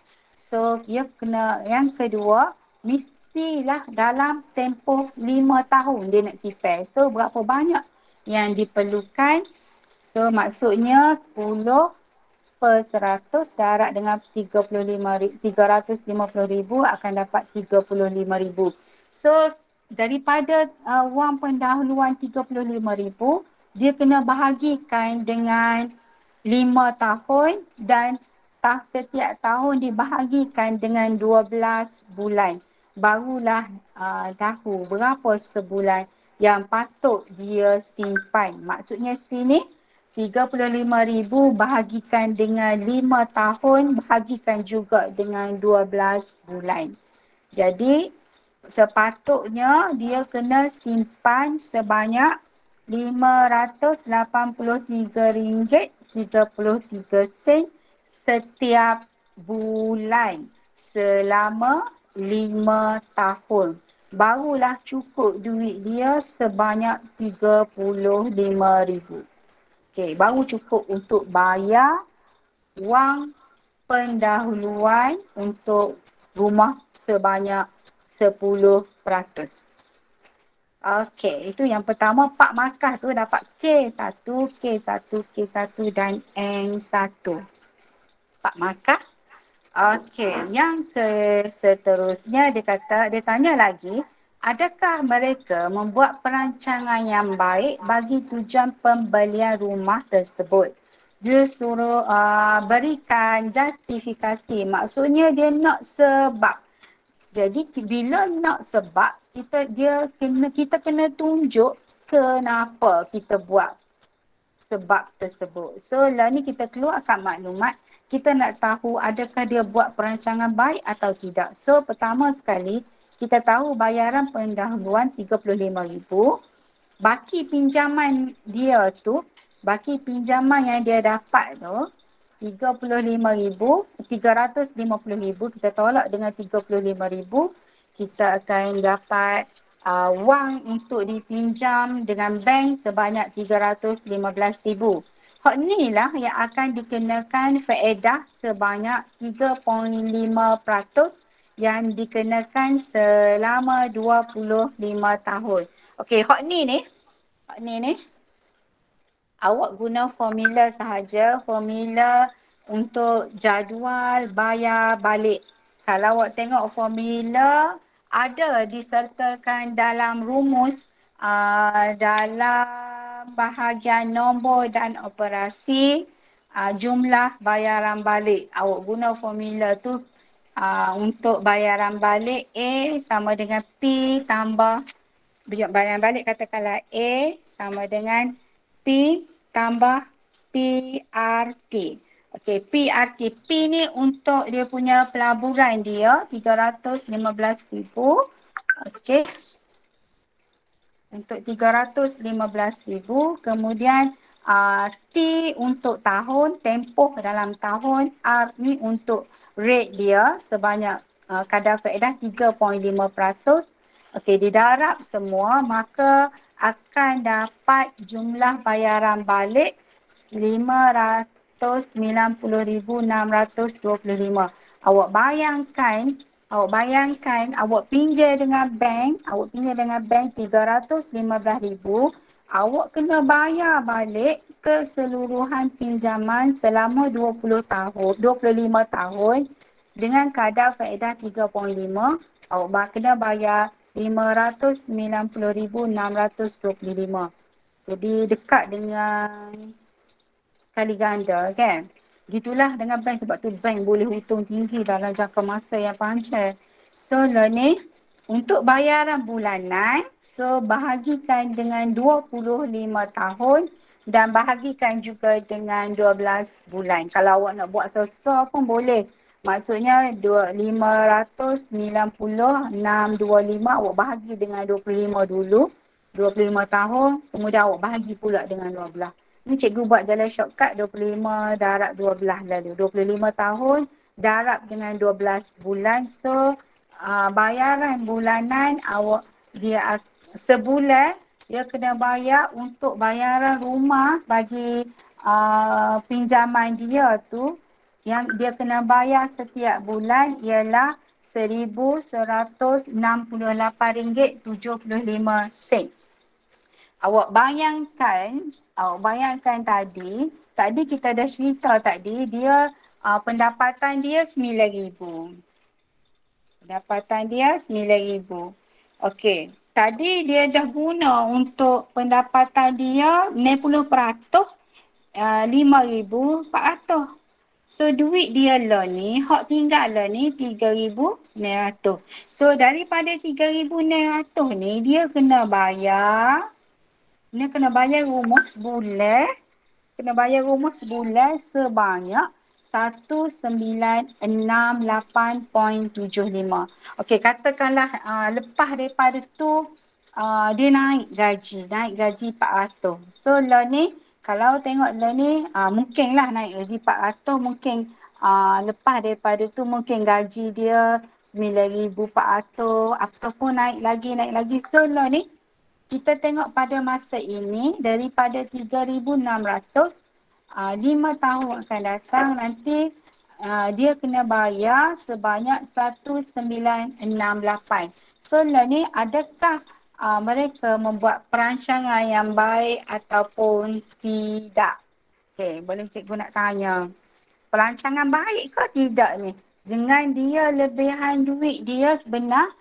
S1: So dia kena yang kedua mestilah dalam tempoh lima tahun dia nak simpan. So berapa banyak yang diperlukan? So maksudnya 10 per 100 darab dengan 35 350 ribu akan dapat 35 ribu. So daripada uh, wang pendahuluan 35 ribu dia kena bahagikan dengan 5 tahun dan tah setiap tahun dibahagikan dengan 12 bulan. Barulah uh, tahu berapa sebulan yang patut dia simpan. Maksudnya sini 35,000 bahagikan dengan 5 tahun, bahagikan juga dengan 12 bulan. Jadi sepatutnya dia kena simpan sebanyak RM583.33 setiap bulan selama lima tahun. Barulah cukup duit dia sebanyak tiga puluh lima ribu. Okey, baru cukup untuk bayar wang pendahuluan untuk rumah sebanyak sepuluh peratus. Okey, itu yang pertama Pak Markah tu dapat K1, K1, K1 dan N1. Pak Maka. Okey, yang seterusnya dia kata, dia tanya lagi, adakah mereka membuat perancangan yang baik bagi tujuan pembelian rumah tersebut? Dia suruh uh, berikan justifikasi, maksudnya dia nak sebab. Jadi bila nak sebab, kita dia kena kita kena tunjuk kenapa kita buat sebab tersebut. So lah ni kita keluarkan maklumat kita nak tahu adakah dia buat perancangan baik atau tidak. So pertama sekali kita tahu bayaran pendahuluan RM35,000. Baki pinjaman dia tu, baki pinjaman yang dia dapat tu RM35,000, RM350,000 kita tolak dengan RM35,000 kita akan dapat uh, wang untuk dipinjam dengan bank sebanyak RM315,000. Hak ni lah yang akan dikenakan faedah sebanyak 3.5% yang dikenakan selama 25 tahun. Okey, hak ni ni, hak ni ni, awak guna formula sahaja, formula untuk jadual bayar balik. Kalau awak tengok formula, ada disertakan dalam rumus uh, dalam bahagian nombor dan operasi uh, jumlah bayaran balik. Awak guna formula tu uh, untuk bayaran balik A sama dengan P tambah bayaran balik katakanlah A sama dengan P tambah PRT. Okey, PRT. P ni untuk dia punya pelaburan dia RM315,000. Okey untuk RM315,000. Kemudian uh, T untuk tahun, tempoh dalam tahun. R ni untuk rate dia sebanyak uh, kadar faedah 3.5%. Okey, didarab semua maka akan dapat jumlah bayaran balik RM590,625. Awak bayangkan Awak bayangkan awak pinjam dengan bank, awak pinjam dengan bank RM315,000, awak kena bayar balik keseluruhan pinjaman selama 20 tahun, 25 tahun dengan kadar faedah 3.5 awak kena bayar 590,625. Jadi dekat dengan kali ganda kan. Gitulah dengan bank sebab tu bank boleh hutang tinggi dalam jangka masa yang panjang. So ni untuk bayaran bulanan so bahagikan dengan 25 tahun dan bahagikan juga dengan 12 bulan. Kalau awak nak buat sesar pun boleh. Maksudnya 590, 625 awak bahagi dengan 25 dulu. 25 tahun kemudian awak bahagi pula dengan 12. Ni cikgu buat jalan shortcut 25 darab 12 lalu. 25 tahun darab dengan 12 bulan. So uh, bayaran bulanan awak dia sebulan dia kena bayar untuk bayaran rumah bagi uh, pinjaman dia tu yang dia kena bayar setiap bulan ialah RM1,168.75. Awak bayangkan awak bayangkan tadi, tadi kita dah cerita tadi dia uh, pendapatan dia RM9,000. Pendapatan dia RM9,000. Okey, tadi dia dah guna untuk pendapatan dia 90% uh, RM5,400. So duit dia lah ni, hak tinggal lah ni RM3,900. So daripada RM3,900 ni dia kena bayar dia kena bayar rumah sebulan. Kena bayar rumah sebulan sebanyak 1968.75. Okey, katakanlah uh, lepas daripada tu uh, dia naik gaji, naik gaji 400. So lah ni kalau tengok lah ni uh, mungkinlah naik gaji 400 mungkin uh, lepas daripada tu mungkin gaji dia 9400 ataupun naik lagi naik lagi. So lah ni kita tengok pada masa ini daripada 3600 uh, 5 tahun akan datang nanti uh, dia kena bayar sebanyak 1968. So lah ni adakah uh, mereka membuat perancangan yang baik ataupun tidak? Okay, boleh cikgu nak tanya. Perancangan baik ke tidak ni? Dengan dia lebihan duit dia sebenar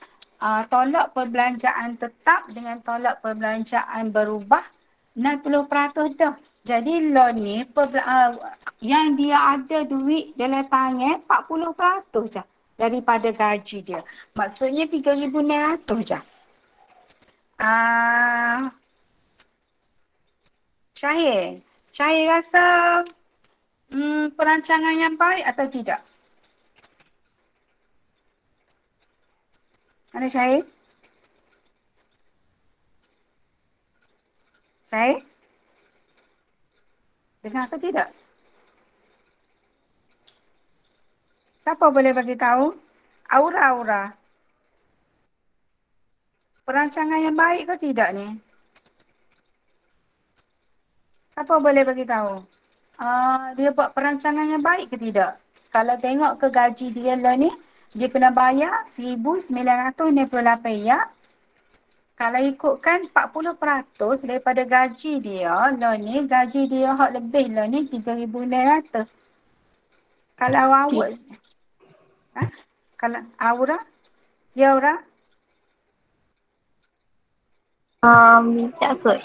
S1: uh, tolak perbelanjaan tetap dengan tolak perbelanjaan berubah 60% dah. Jadi loan ni uh, yang dia ada duit dalam tangan 40% je daripada gaji dia. Maksudnya 3600 je. Uh, Syahir, Syahir rasa hmm, perancangan yang baik atau tidak? Mana Syahir? Syahir? Dengar atau tidak? Siapa boleh bagi tahu? Aura-aura. Perancangan yang baik ke tidak ni? Siapa boleh bagi tahu? Uh, dia buat perancangan yang baik ke tidak? Kalau tengok ke gaji dia lah ni, dia kena bayar RM1,998 ya. Kalau ikutkan 40% daripada gaji dia, lah ni gaji dia hak lebih lah ni RM3,900. Kalau awak, ha? kalau Aura, ya Aura?
S3: Um, tak kot.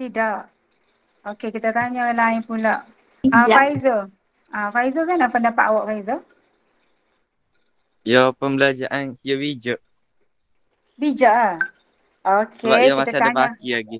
S1: Tidak. Okey, kita tanya lain pula. Ah, uh, Faizal. Ah, uh, Faizal kan apa dapat awak Faizal?
S2: Ya pembelajaran ya bijak.
S1: Bijak ah. Okey,
S2: Sebab
S1: kita
S2: masih ada baki lagi.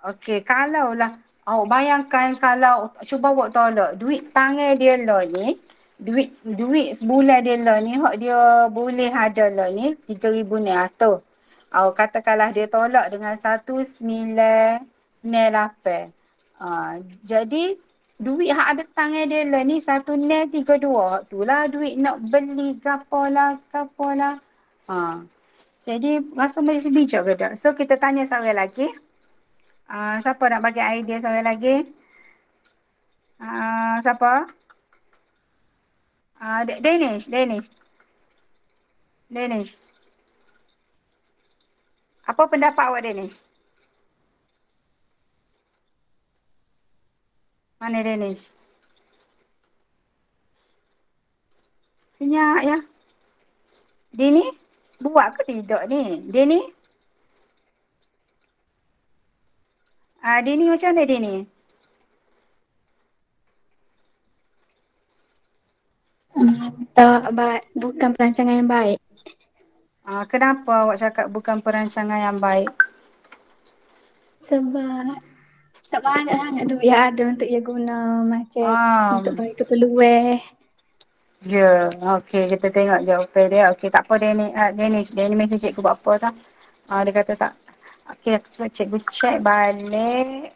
S1: Okey, kalau lah awak bayangkan kalau cuba awak tolak duit tangan dia lah ni, duit duit sebulan dia lah ni hak dia boleh ada lah ni 3000 ni atau awak katakanlah dia tolak dengan 1998. Ah, jadi duit hak ada tangan dia lah ni satu nil tiga dua. Tu lah duit nak beli gapo gapo lah. Ha. Jadi rasa macam bijak ke tak? So kita tanya seorang lagi. Uh, siapa nak bagi idea seorang lagi? Uh, siapa? Uh, Danish, Danish. Danish. Apa pendapat awak Danish? Mana Danish? Senyap ya. Dini, buat ke tidak ni? Dini? Ah, Dini macam mana Dini?
S3: Hmm, tak baik. Bukan perancangan yang baik.
S1: Ah, kenapa awak cakap bukan perancangan yang baik?
S3: Sebab tak banyak sangat duit yang ada untuk ia guna macam
S1: Ah,
S3: untuk bagi keperluan.
S1: ya. Okey, kita tengok jawapan dia. Okey, tak apa Dani. Uh, Dani, Dani mesej cikgu buat apa tau. Ah, dia kata tak. Okey, cikgu check balik.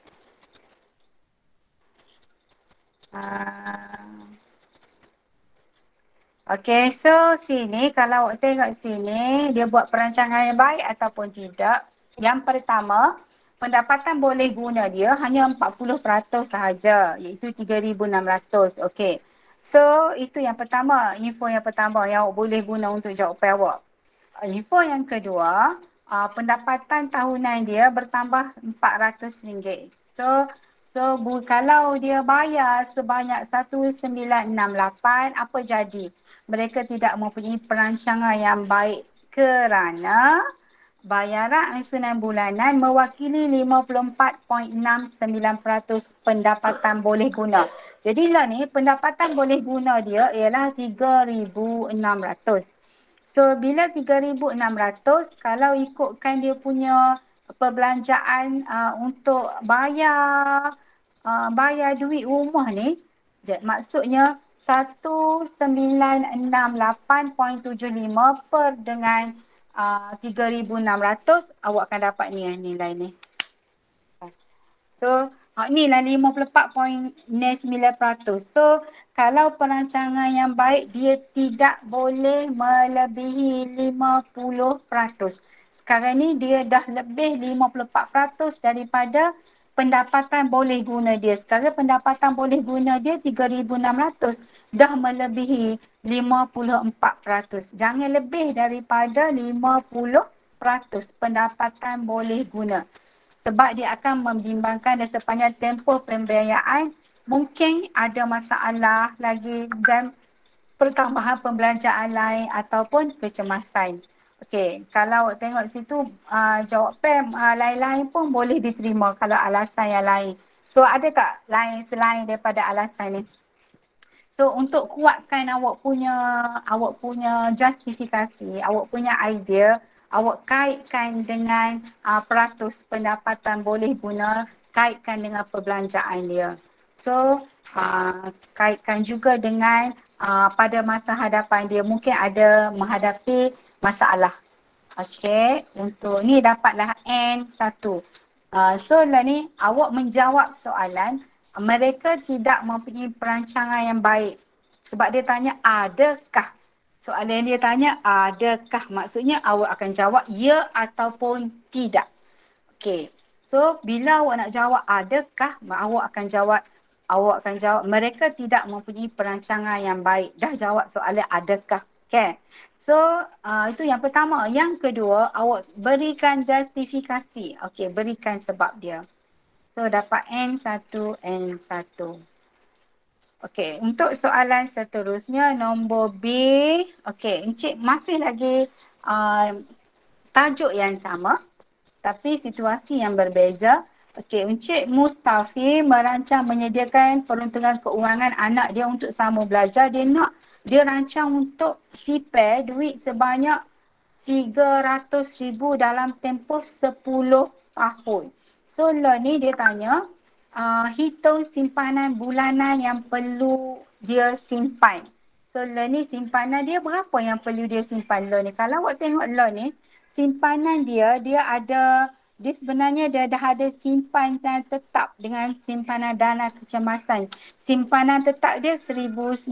S1: Ah. Okey, so sini kalau awak tengok sini dia buat perancangan yang baik ataupun tidak. Yang pertama, pendapatan boleh guna dia hanya 40% sahaja iaitu 3600. Okey. So itu yang pertama, info yang pertama yang awak boleh guna untuk jawapan awak. Info yang kedua, uh, pendapatan tahunan dia bertambah RM400. So so bu, kalau dia bayar sebanyak 1968, apa jadi? Mereka tidak mempunyai perancangan yang baik kerana bayaran angsuran bulanan mewakili 54.69% pendapatan boleh guna. Jadi lah ni pendapatan boleh guna dia ialah 3,600. So bila 3,600 kalau ikutkan dia punya perbelanjaan uh, untuk bayar uh, bayar duit rumah ni maksudnya 1968.75 per dengan uh, 3600 awak akan dapat ni eh, nilai ni. So uh, ni lah 54.9%. So kalau perancangan yang baik dia tidak boleh melebihi 50%. Sekarang ni dia dah lebih 54% daripada pendapatan boleh guna dia. Sekarang pendapatan boleh guna dia 3,600 dah melebihi 54%. Jangan lebih daripada 50% pendapatan boleh guna. Sebab dia akan membimbangkan dan sepanjang tempoh pembiayaan mungkin ada masalah lagi dan pertambahan pembelanjaan lain ataupun kecemasan. Okey, kalau tengok situ uh, jawapan uh, lain-lain pun boleh diterima kalau alasan yang lain. So ada tak lain selain daripada alasan ni? So untuk kuatkan awak punya awak punya justifikasi, awak punya idea, awak kaitkan dengan uh, peratus pendapatan boleh guna, kaitkan dengan perbelanjaan dia. So uh, kaitkan juga dengan uh, pada masa hadapan dia mungkin ada menghadapi masalah. Okey, untuk ni dapatlah N1. Uh, so lah ni awak menjawab soalan mereka tidak mempunyai perancangan yang baik. Sebab dia tanya adakah? Soalan dia tanya adakah? Maksudnya awak akan jawab ya ataupun tidak. Okey. So bila awak nak jawab adakah, awak akan jawab awak akan jawab mereka tidak mempunyai perancangan yang baik. Dah jawab soalan adakah. Okay. So uh, itu yang pertama. Yang kedua, awak berikan justifikasi. Okay, berikan sebab dia. So dapat N1, N1. Okay, untuk soalan seterusnya nombor B. Okay, Encik masih lagi uh, tajuk yang sama tapi situasi yang berbeza. Okey, Encik Mustafi merancang menyediakan peruntungan keuangan anak dia untuk sama belajar. Dia nak dia rancang untuk sipir duit sebanyak 300 ribu dalam tempoh 10 tahun. So lah ni dia tanya, uh, hitung simpanan bulanan yang perlu dia simpan. So lah ni simpanan dia berapa yang perlu dia simpan lah ni. Kalau awak tengok lah ni, simpanan dia, dia ada, dia sebenarnya dia dah ada simpanan tetap dengan simpanan dana kecemasan. Simpanan tetap dia 1,900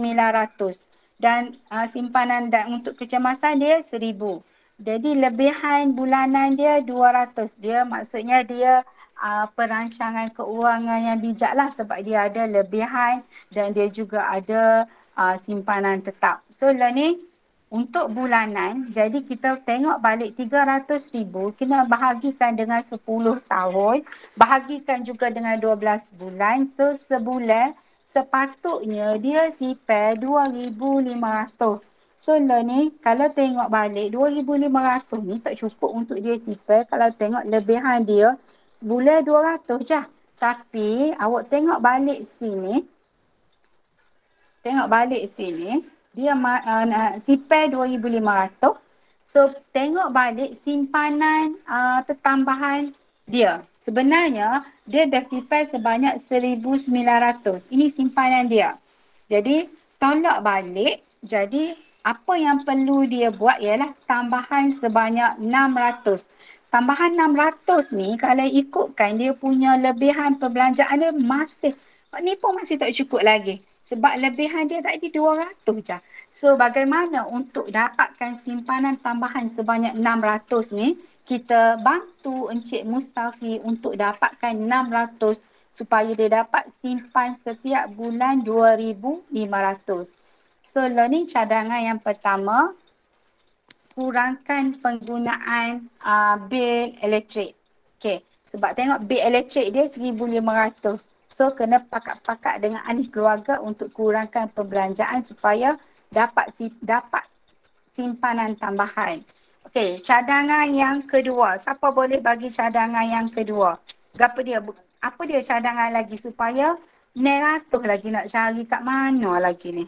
S1: dan uh, simpanan dan untuk kecemasan dia seribu. Jadi lebihan bulanan dia 200. Dia maksudnya dia uh, perancangan keuangan yang bijak lah sebab dia ada lebihan dan dia juga ada uh, simpanan tetap. So ni untuk bulanan, jadi kita tengok balik 300 ribu, kena bahagikan dengan 10 tahun, bahagikan juga dengan 12 bulan. So, sebulan sepatutnya dia sipar 2,500. So, lah ni kalau tengok balik 2,500 ni tak cukup untuk dia sipar. Kalau tengok lebihan dia, sebulan 200 je. Tapi awak tengok balik sini, tengok balik sini, dia uh, sipar 2,500. So tengok balik simpanan uh, tertambahan dia. Sebenarnya dia dah sipar sebanyak 1,900. Ini simpanan dia. Jadi tolak balik. Jadi apa yang perlu dia buat ialah tambahan sebanyak 600. Tambahan 600 ni kalau ikutkan dia punya lebihan perbelanjaan dia masih ni pun masih tak cukup lagi. Sebab lebihan dia tadi 200 je. So bagaimana untuk dapatkan simpanan tambahan sebanyak 600 ni, kita bantu Encik Mustafi untuk dapatkan 600 supaya dia dapat simpan setiap bulan 2,500. So learning cadangan yang pertama, kurangkan penggunaan uh, bil elektrik. Okay. Sebab tengok bil elektrik dia 1,500. So kena pakat-pakat dengan ahli keluarga untuk kurangkan perbelanjaan supaya dapat dapat simpanan tambahan. Okey, cadangan yang kedua. Siapa boleh bagi cadangan yang kedua? Apa dia? Apa dia cadangan lagi supaya neratus lagi nak cari kat mana lagi ni?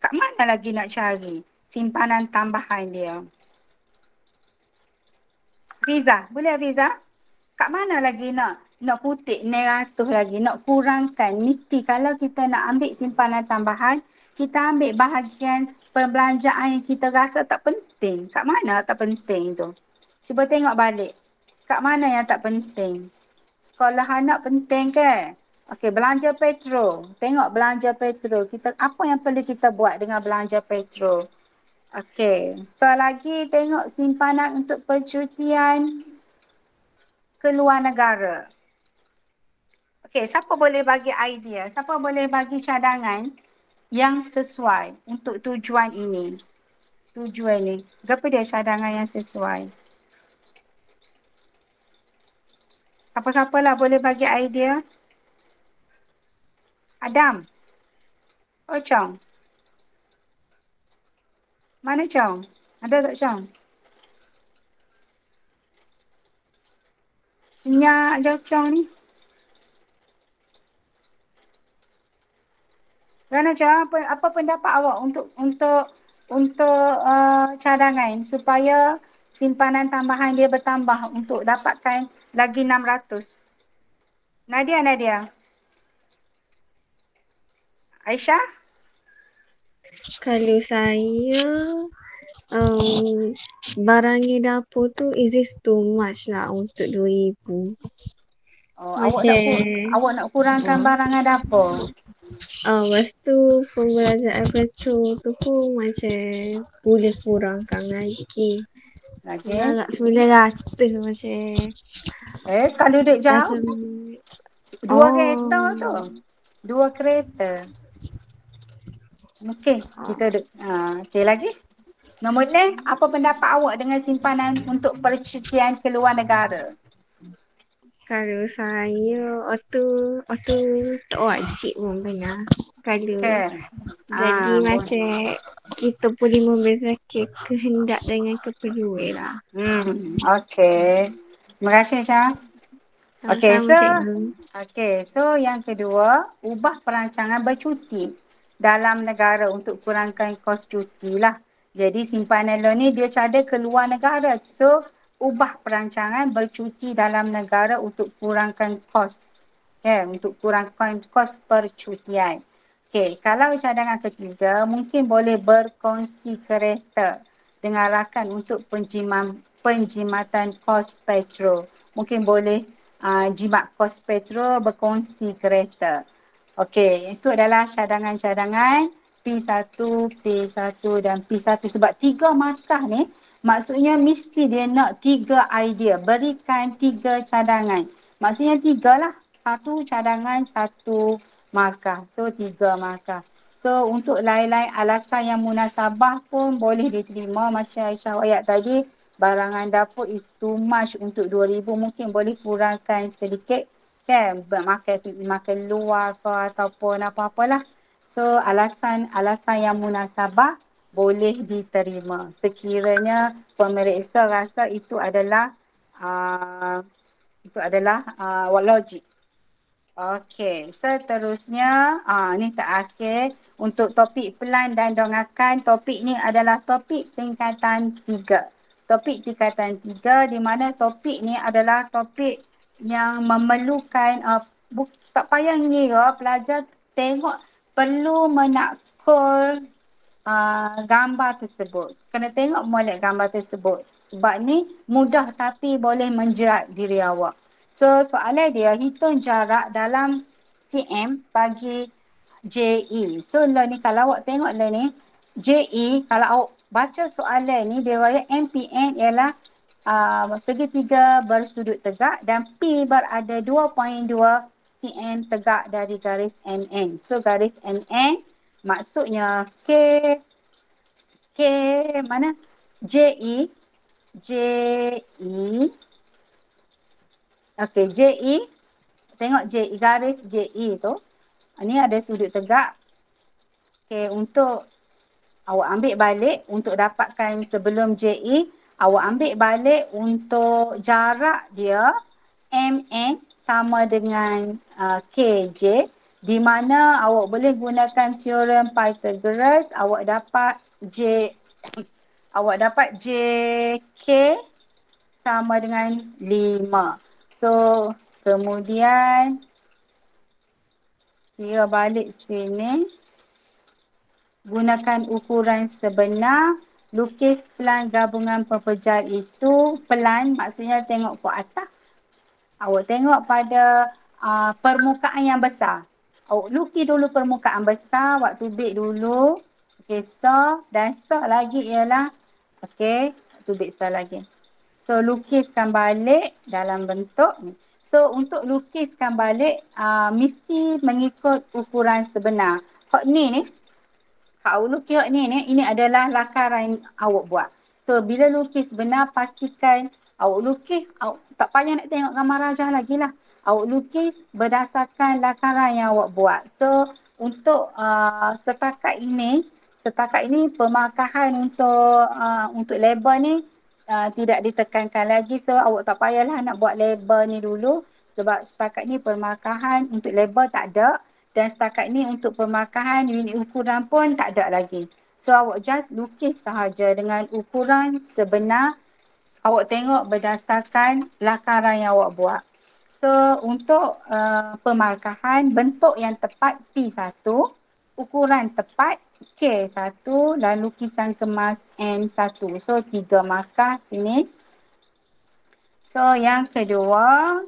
S1: Kat mana lagi nak cari simpanan tambahan dia? Riza, boleh Riza? Kat mana lagi nak nak putih neratus lagi, nak kurangkan. Mesti kalau kita nak ambil simpanan tambahan, kita ambil bahagian perbelanjaan yang kita rasa tak penting. Kat mana tak penting tu? Cuba tengok balik. Kat mana yang tak penting? Sekolah anak penting ke? Okey, belanja petrol. Tengok belanja petrol. Kita apa yang perlu kita buat dengan belanja petrol? Okey, so lagi tengok simpanan untuk percutian ke luar negara. Okey, siapa boleh bagi idea? Siapa boleh bagi cadangan yang sesuai untuk tujuan ini? Tujuan ini. Berapa dia cadangan yang sesuai? Siapa-siapa lah boleh bagi idea? Adam. Oh, Chong. Mana Chong? Ada tak Chong? Senyap je Chong ni. Rana Cha, apa, apa pendapat awak untuk untuk untuk uh, cadangan supaya simpanan tambahan dia bertambah untuk dapatkan lagi 600? Nadia, Nadia. Aisyah?
S4: Kalau saya um, barangnya dapur tu is this too much lah untuk 2000.
S1: Oh, awak nak, awak nak kurangkan oh. barangan dapur?
S4: Ah, uh, lepas tu pembelajaran petrol tu pun macam boleh kurangkan lagi. Lagi? Agak sembilan ratus macam.
S1: Eh, kalau duduk jauh? Dua oh. kereta tu. Dua kereta. Okey, kita duduk. Ha, okey lagi. Nombor ni, apa pendapat awak dengan simpanan untuk percutian ke luar negara?
S4: Kalau saya auto auto tak wajib pun benar. Kalau okay. jadi ah, macam boleh. kita boleh membezaki kehendak dengan keperluan lah.
S1: Hmm, okay. Terima kasih Syah. Okay, so, okay, so yang kedua, ubah perancangan bercuti dalam negara untuk kurangkan kos cuti lah. Jadi simpanan lo ni dia cadar keluar negara. So, ubah perancangan bercuti dalam negara untuk kurangkan kos. Ya, untuk kurangkan kos percutian. Okey, kalau cadangan ketiga, mungkin boleh berkongsi kereta dengan rakan untuk penjimat, penjimatan kos petrol. Mungkin boleh uh, jimat kos petrol berkongsi kereta. Okey, itu adalah cadangan-cadangan P1, P1 dan P1 sebab tiga markah ni Maksudnya mesti dia nak tiga idea. Berikan tiga cadangan. Maksudnya tiga lah. Satu cadangan, satu markah. So tiga markah. So untuk lain-lain alasan yang munasabah pun boleh diterima macam Aisyah ayat tadi barangan dapur is too much untuk 2000 mungkin boleh kurangkan sedikit kan makan makan luar ke ataupun apa-apalah. So alasan alasan yang munasabah boleh diterima sekiranya pemeriksa rasa itu adalah uh, itu adalah uh, logik. Okey, seterusnya ah ni terakhir untuk topik pelan dan dongakan. Topik ni adalah topik tingkatan tiga. Topik tingkatan tiga di mana topik ni adalah topik yang memerlukan uh, buk, tak payah ngira pelajar tengok perlu menakul uh, gambar tersebut. Kena tengok molek gambar tersebut. Sebab ni mudah tapi boleh menjerat diri awak. So soalan dia hitung jarak dalam cm bagi JE. So lah ni kalau awak tengok lah ni JE kalau awak baca soalan ni dia raya MPN ialah uh, segitiga bersudut tegak dan P berada 2.2 cm tegak dari garis MN. So garis MN maksudnya K K mana JE JE Okey, JE. Tengok JE, garis JE tu. Ini ada sudut tegak. Okey, untuk awak ambil balik untuk dapatkan sebelum JE, awak ambil balik untuk jarak dia MN sama dengan uh, KJ di mana awak boleh gunakan teorem Pythagoras, awak dapat J awak dapat JK sama dengan 5. So kemudian kira balik sini. Gunakan ukuran sebenar. Lukis pelan gabungan pepejal itu pelan maksudnya tengok ke atas. Awak tengok pada uh, permukaan yang besar awak lukis dulu permukaan besar waktu big dulu okey so dan so lagi ialah okey waktu big so lagi So lukiskan balik dalam bentuk ni. So untuk lukiskan balik uh, mesti mengikut ukuran sebenar. Hak ni ni, kau lukis hak ni ni, ini adalah lakaran awak buat. So bila lukis benar pastikan awak lukis, awak, tak payah nak tengok gambar rajah lagi lah. Awak lukis berdasarkan lakaran yang awak buat. So untuk uh, setakat ini, setakat ini pemarkahan untuk uh, untuk label ni uh, tidak ditekankan lagi so awak tak payahlah nak buat label ni dulu sebab setakat ni permarkahan untuk label tak ada dan setakat ni untuk permarkahan unit ukuran pun tak ada lagi. So awak just lukis sahaja dengan ukuran sebenar awak tengok berdasarkan lakaran yang awak buat. So untuk uh, pemarkahan bentuk yang tepat P1, ukuran tepat K1 dan lukisan kemas N1. So tiga markah sini. So yang kedua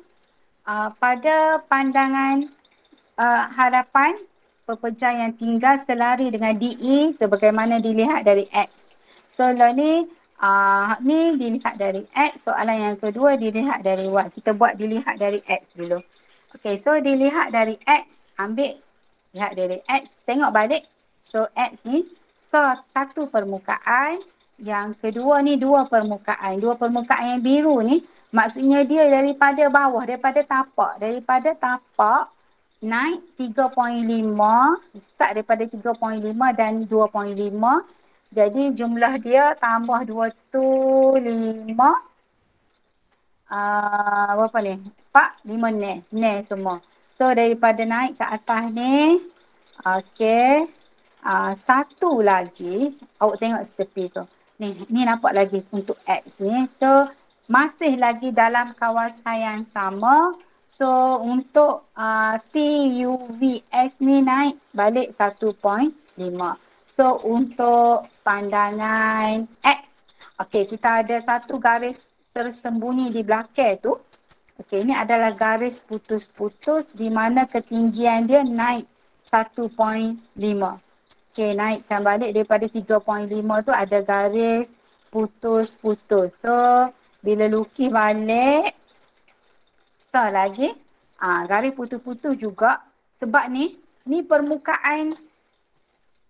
S1: uh, pada pandangan uh, harapan pepejah yang tinggal selari dengan DE sebagaimana dilihat dari X. So lah ni uh, ni dilihat dari X. Soalan yang kedua dilihat dari Y. Kita buat dilihat dari X dulu. Okay so dilihat dari X ambil lihat dari X tengok balik So X ni so, satu permukaan, yang kedua ni dua permukaan. Dua permukaan yang biru ni maksudnya dia daripada bawah, daripada tapak. Daripada tapak naik 3.5, start daripada 3.5 dan 2.5. Jadi jumlah dia tambah 2 tu 5. Uh, berapa ni? 4, 5 ne. Ne semua. So daripada naik ke atas ni, okay. Uh, satu lagi, awak tengok tepi tu. Ni, ni nampak lagi untuk X ni. So, masih lagi dalam kawasan yang sama. So, untuk uh, TUVS ni naik balik 1.5. So, untuk pandangan X, okay, kita ada satu garis tersembunyi di belakang tu. Okay, ini adalah garis putus-putus di mana ketinggian dia naik 1.5. Okay, naikkan balik daripada 3.5 tu ada garis putus-putus. So, bila lukis balik, so lagi, ah ha, garis putus-putus juga. Sebab ni, ni permukaan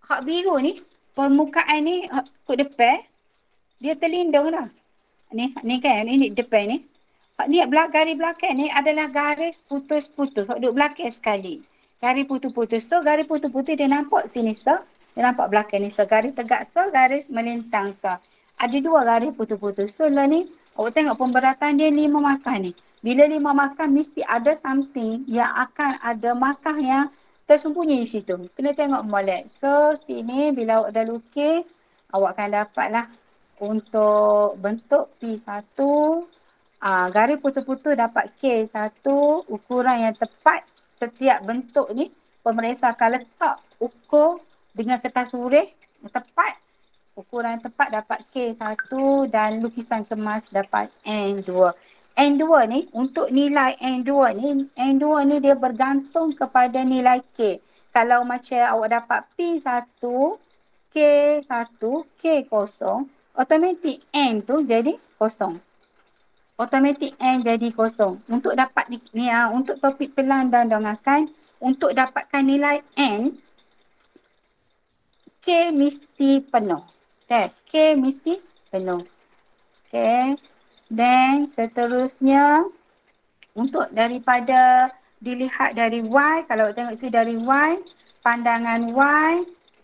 S1: hak biru ni, permukaan ni hak kod depan, dia terlindung lah. Ni, ni kan, ni, depan ni. Hak ni belak, garis belakang ni adalah garis putus-putus. Hak duduk belakang sekali. Garis putus-putus. So garis putus-putus dia nampak sini so. Dia nampak belakang ni so. Garis tegak so, garis melintang so. Ada dua garis putus-putus. So lah ni, awak tengok pemberatan dia lima makan ni. Bila lima makan mesti ada something yang akan ada makan yang tersembunyi di situ. Kena tengok molek. So sini bila awak dah lukis, awak akan dapatlah untuk bentuk P1 uh, garis putus-putus dapat K1 ukuran yang tepat setiap bentuk ni pemeriksa akan letak ukur dengan kertas urih yang tepat ukuran yang tepat dapat K1 dan lukisan kemas dapat N2 N2 ni untuk nilai N2 ni N2 ni dia bergantung kepada nilai K kalau macam awak dapat P1 K1 K0 automatik N tu jadi kosong automatic N jadi kosong. Untuk dapat ni, ni uh, untuk topik pelan dan dongakan, untuk dapatkan nilai N, K mesti penuh. Okay. K mesti penuh. Okay. Dan seterusnya, untuk daripada dilihat dari Y, kalau tengok sini dari Y, pandangan Y,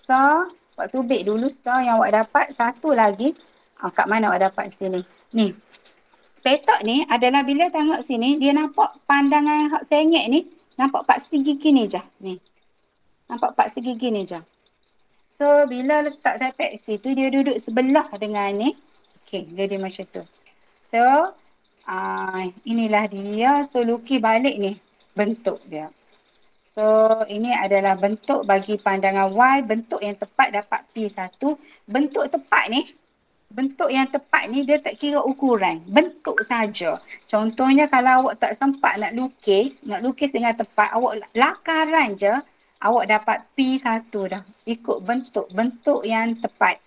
S1: so, waktu big dulu, so yang awak dapat satu lagi, oh, kat mana awak dapat sini? Ni, petak ni adalah bila tengok sini dia nampak pandangan hak sengit ni nampak pak segi gini je ni. Nampak pak segi gini je. So bila letak tapak situ dia duduk sebelah dengan ni. Okey, jadi macam tu. So uh, inilah dia. So lukis balik ni bentuk dia. So ini adalah bentuk bagi pandangan Y. Bentuk yang tepat dapat P1. Bentuk tepat ni bentuk yang tepat ni dia tak kira ukuran. Bentuk saja. Contohnya kalau awak tak sempat nak lukis, nak lukis dengan tepat, awak lakaran je, awak dapat P1 dah. Ikut bentuk, bentuk yang tepat.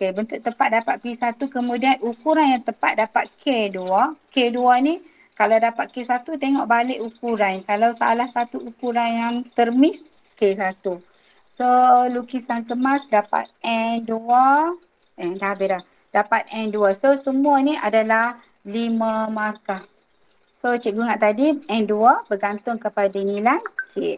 S1: Okay, bentuk tepat dapat P1, kemudian ukuran yang tepat dapat K2. K2 ni kalau dapat K1, tengok balik ukuran. Kalau salah satu ukuran yang termis, K1. So, lukisan kemas dapat N2. Eh, dah habis dah dapat N2. So semua ni adalah 5 markah. So cikgu ingat tadi N2 bergantung kepada nilai K.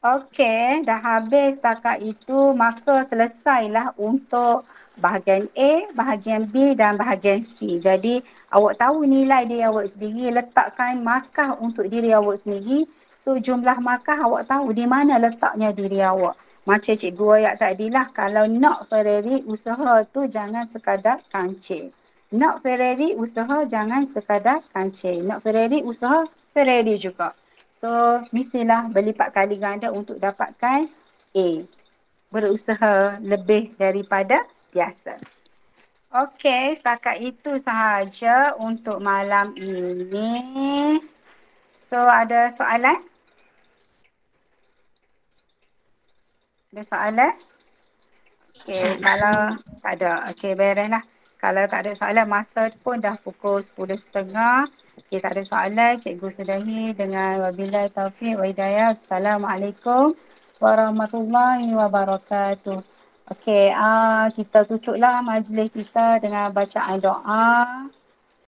S1: Okey, dah habis setakat itu maka selesailah untuk bahagian A, bahagian B dan bahagian C. Jadi awak tahu nilai diri awak sendiri, letakkan markah untuk diri awak sendiri. So jumlah markah awak tahu di mana letaknya diri awak. Macam cikgu ayat tadi lah, kalau nak Ferrari usaha tu jangan sekadar kancil. Nak Ferrari usaha jangan sekadar kancil. Nak Ferrari usaha Ferrari juga. So mestilah berlipat kali ganda untuk dapatkan A. Berusaha lebih daripada biasa. Okey, setakat itu sahaja untuk malam ini. So ada soalan? Ada soalan? Okey, kalau tak ada, okey bereslah. Kalau tak ada soalan, masa pun dah pukul 10.30. Okey, tak ada soalan. Cikgu sudahi dengan wabillahi taufiq wa hidayah. Assalamualaikum warahmatullahi wabarakatuh. Okey, uh, kita tutuplah majlis kita dengan bacaan doa.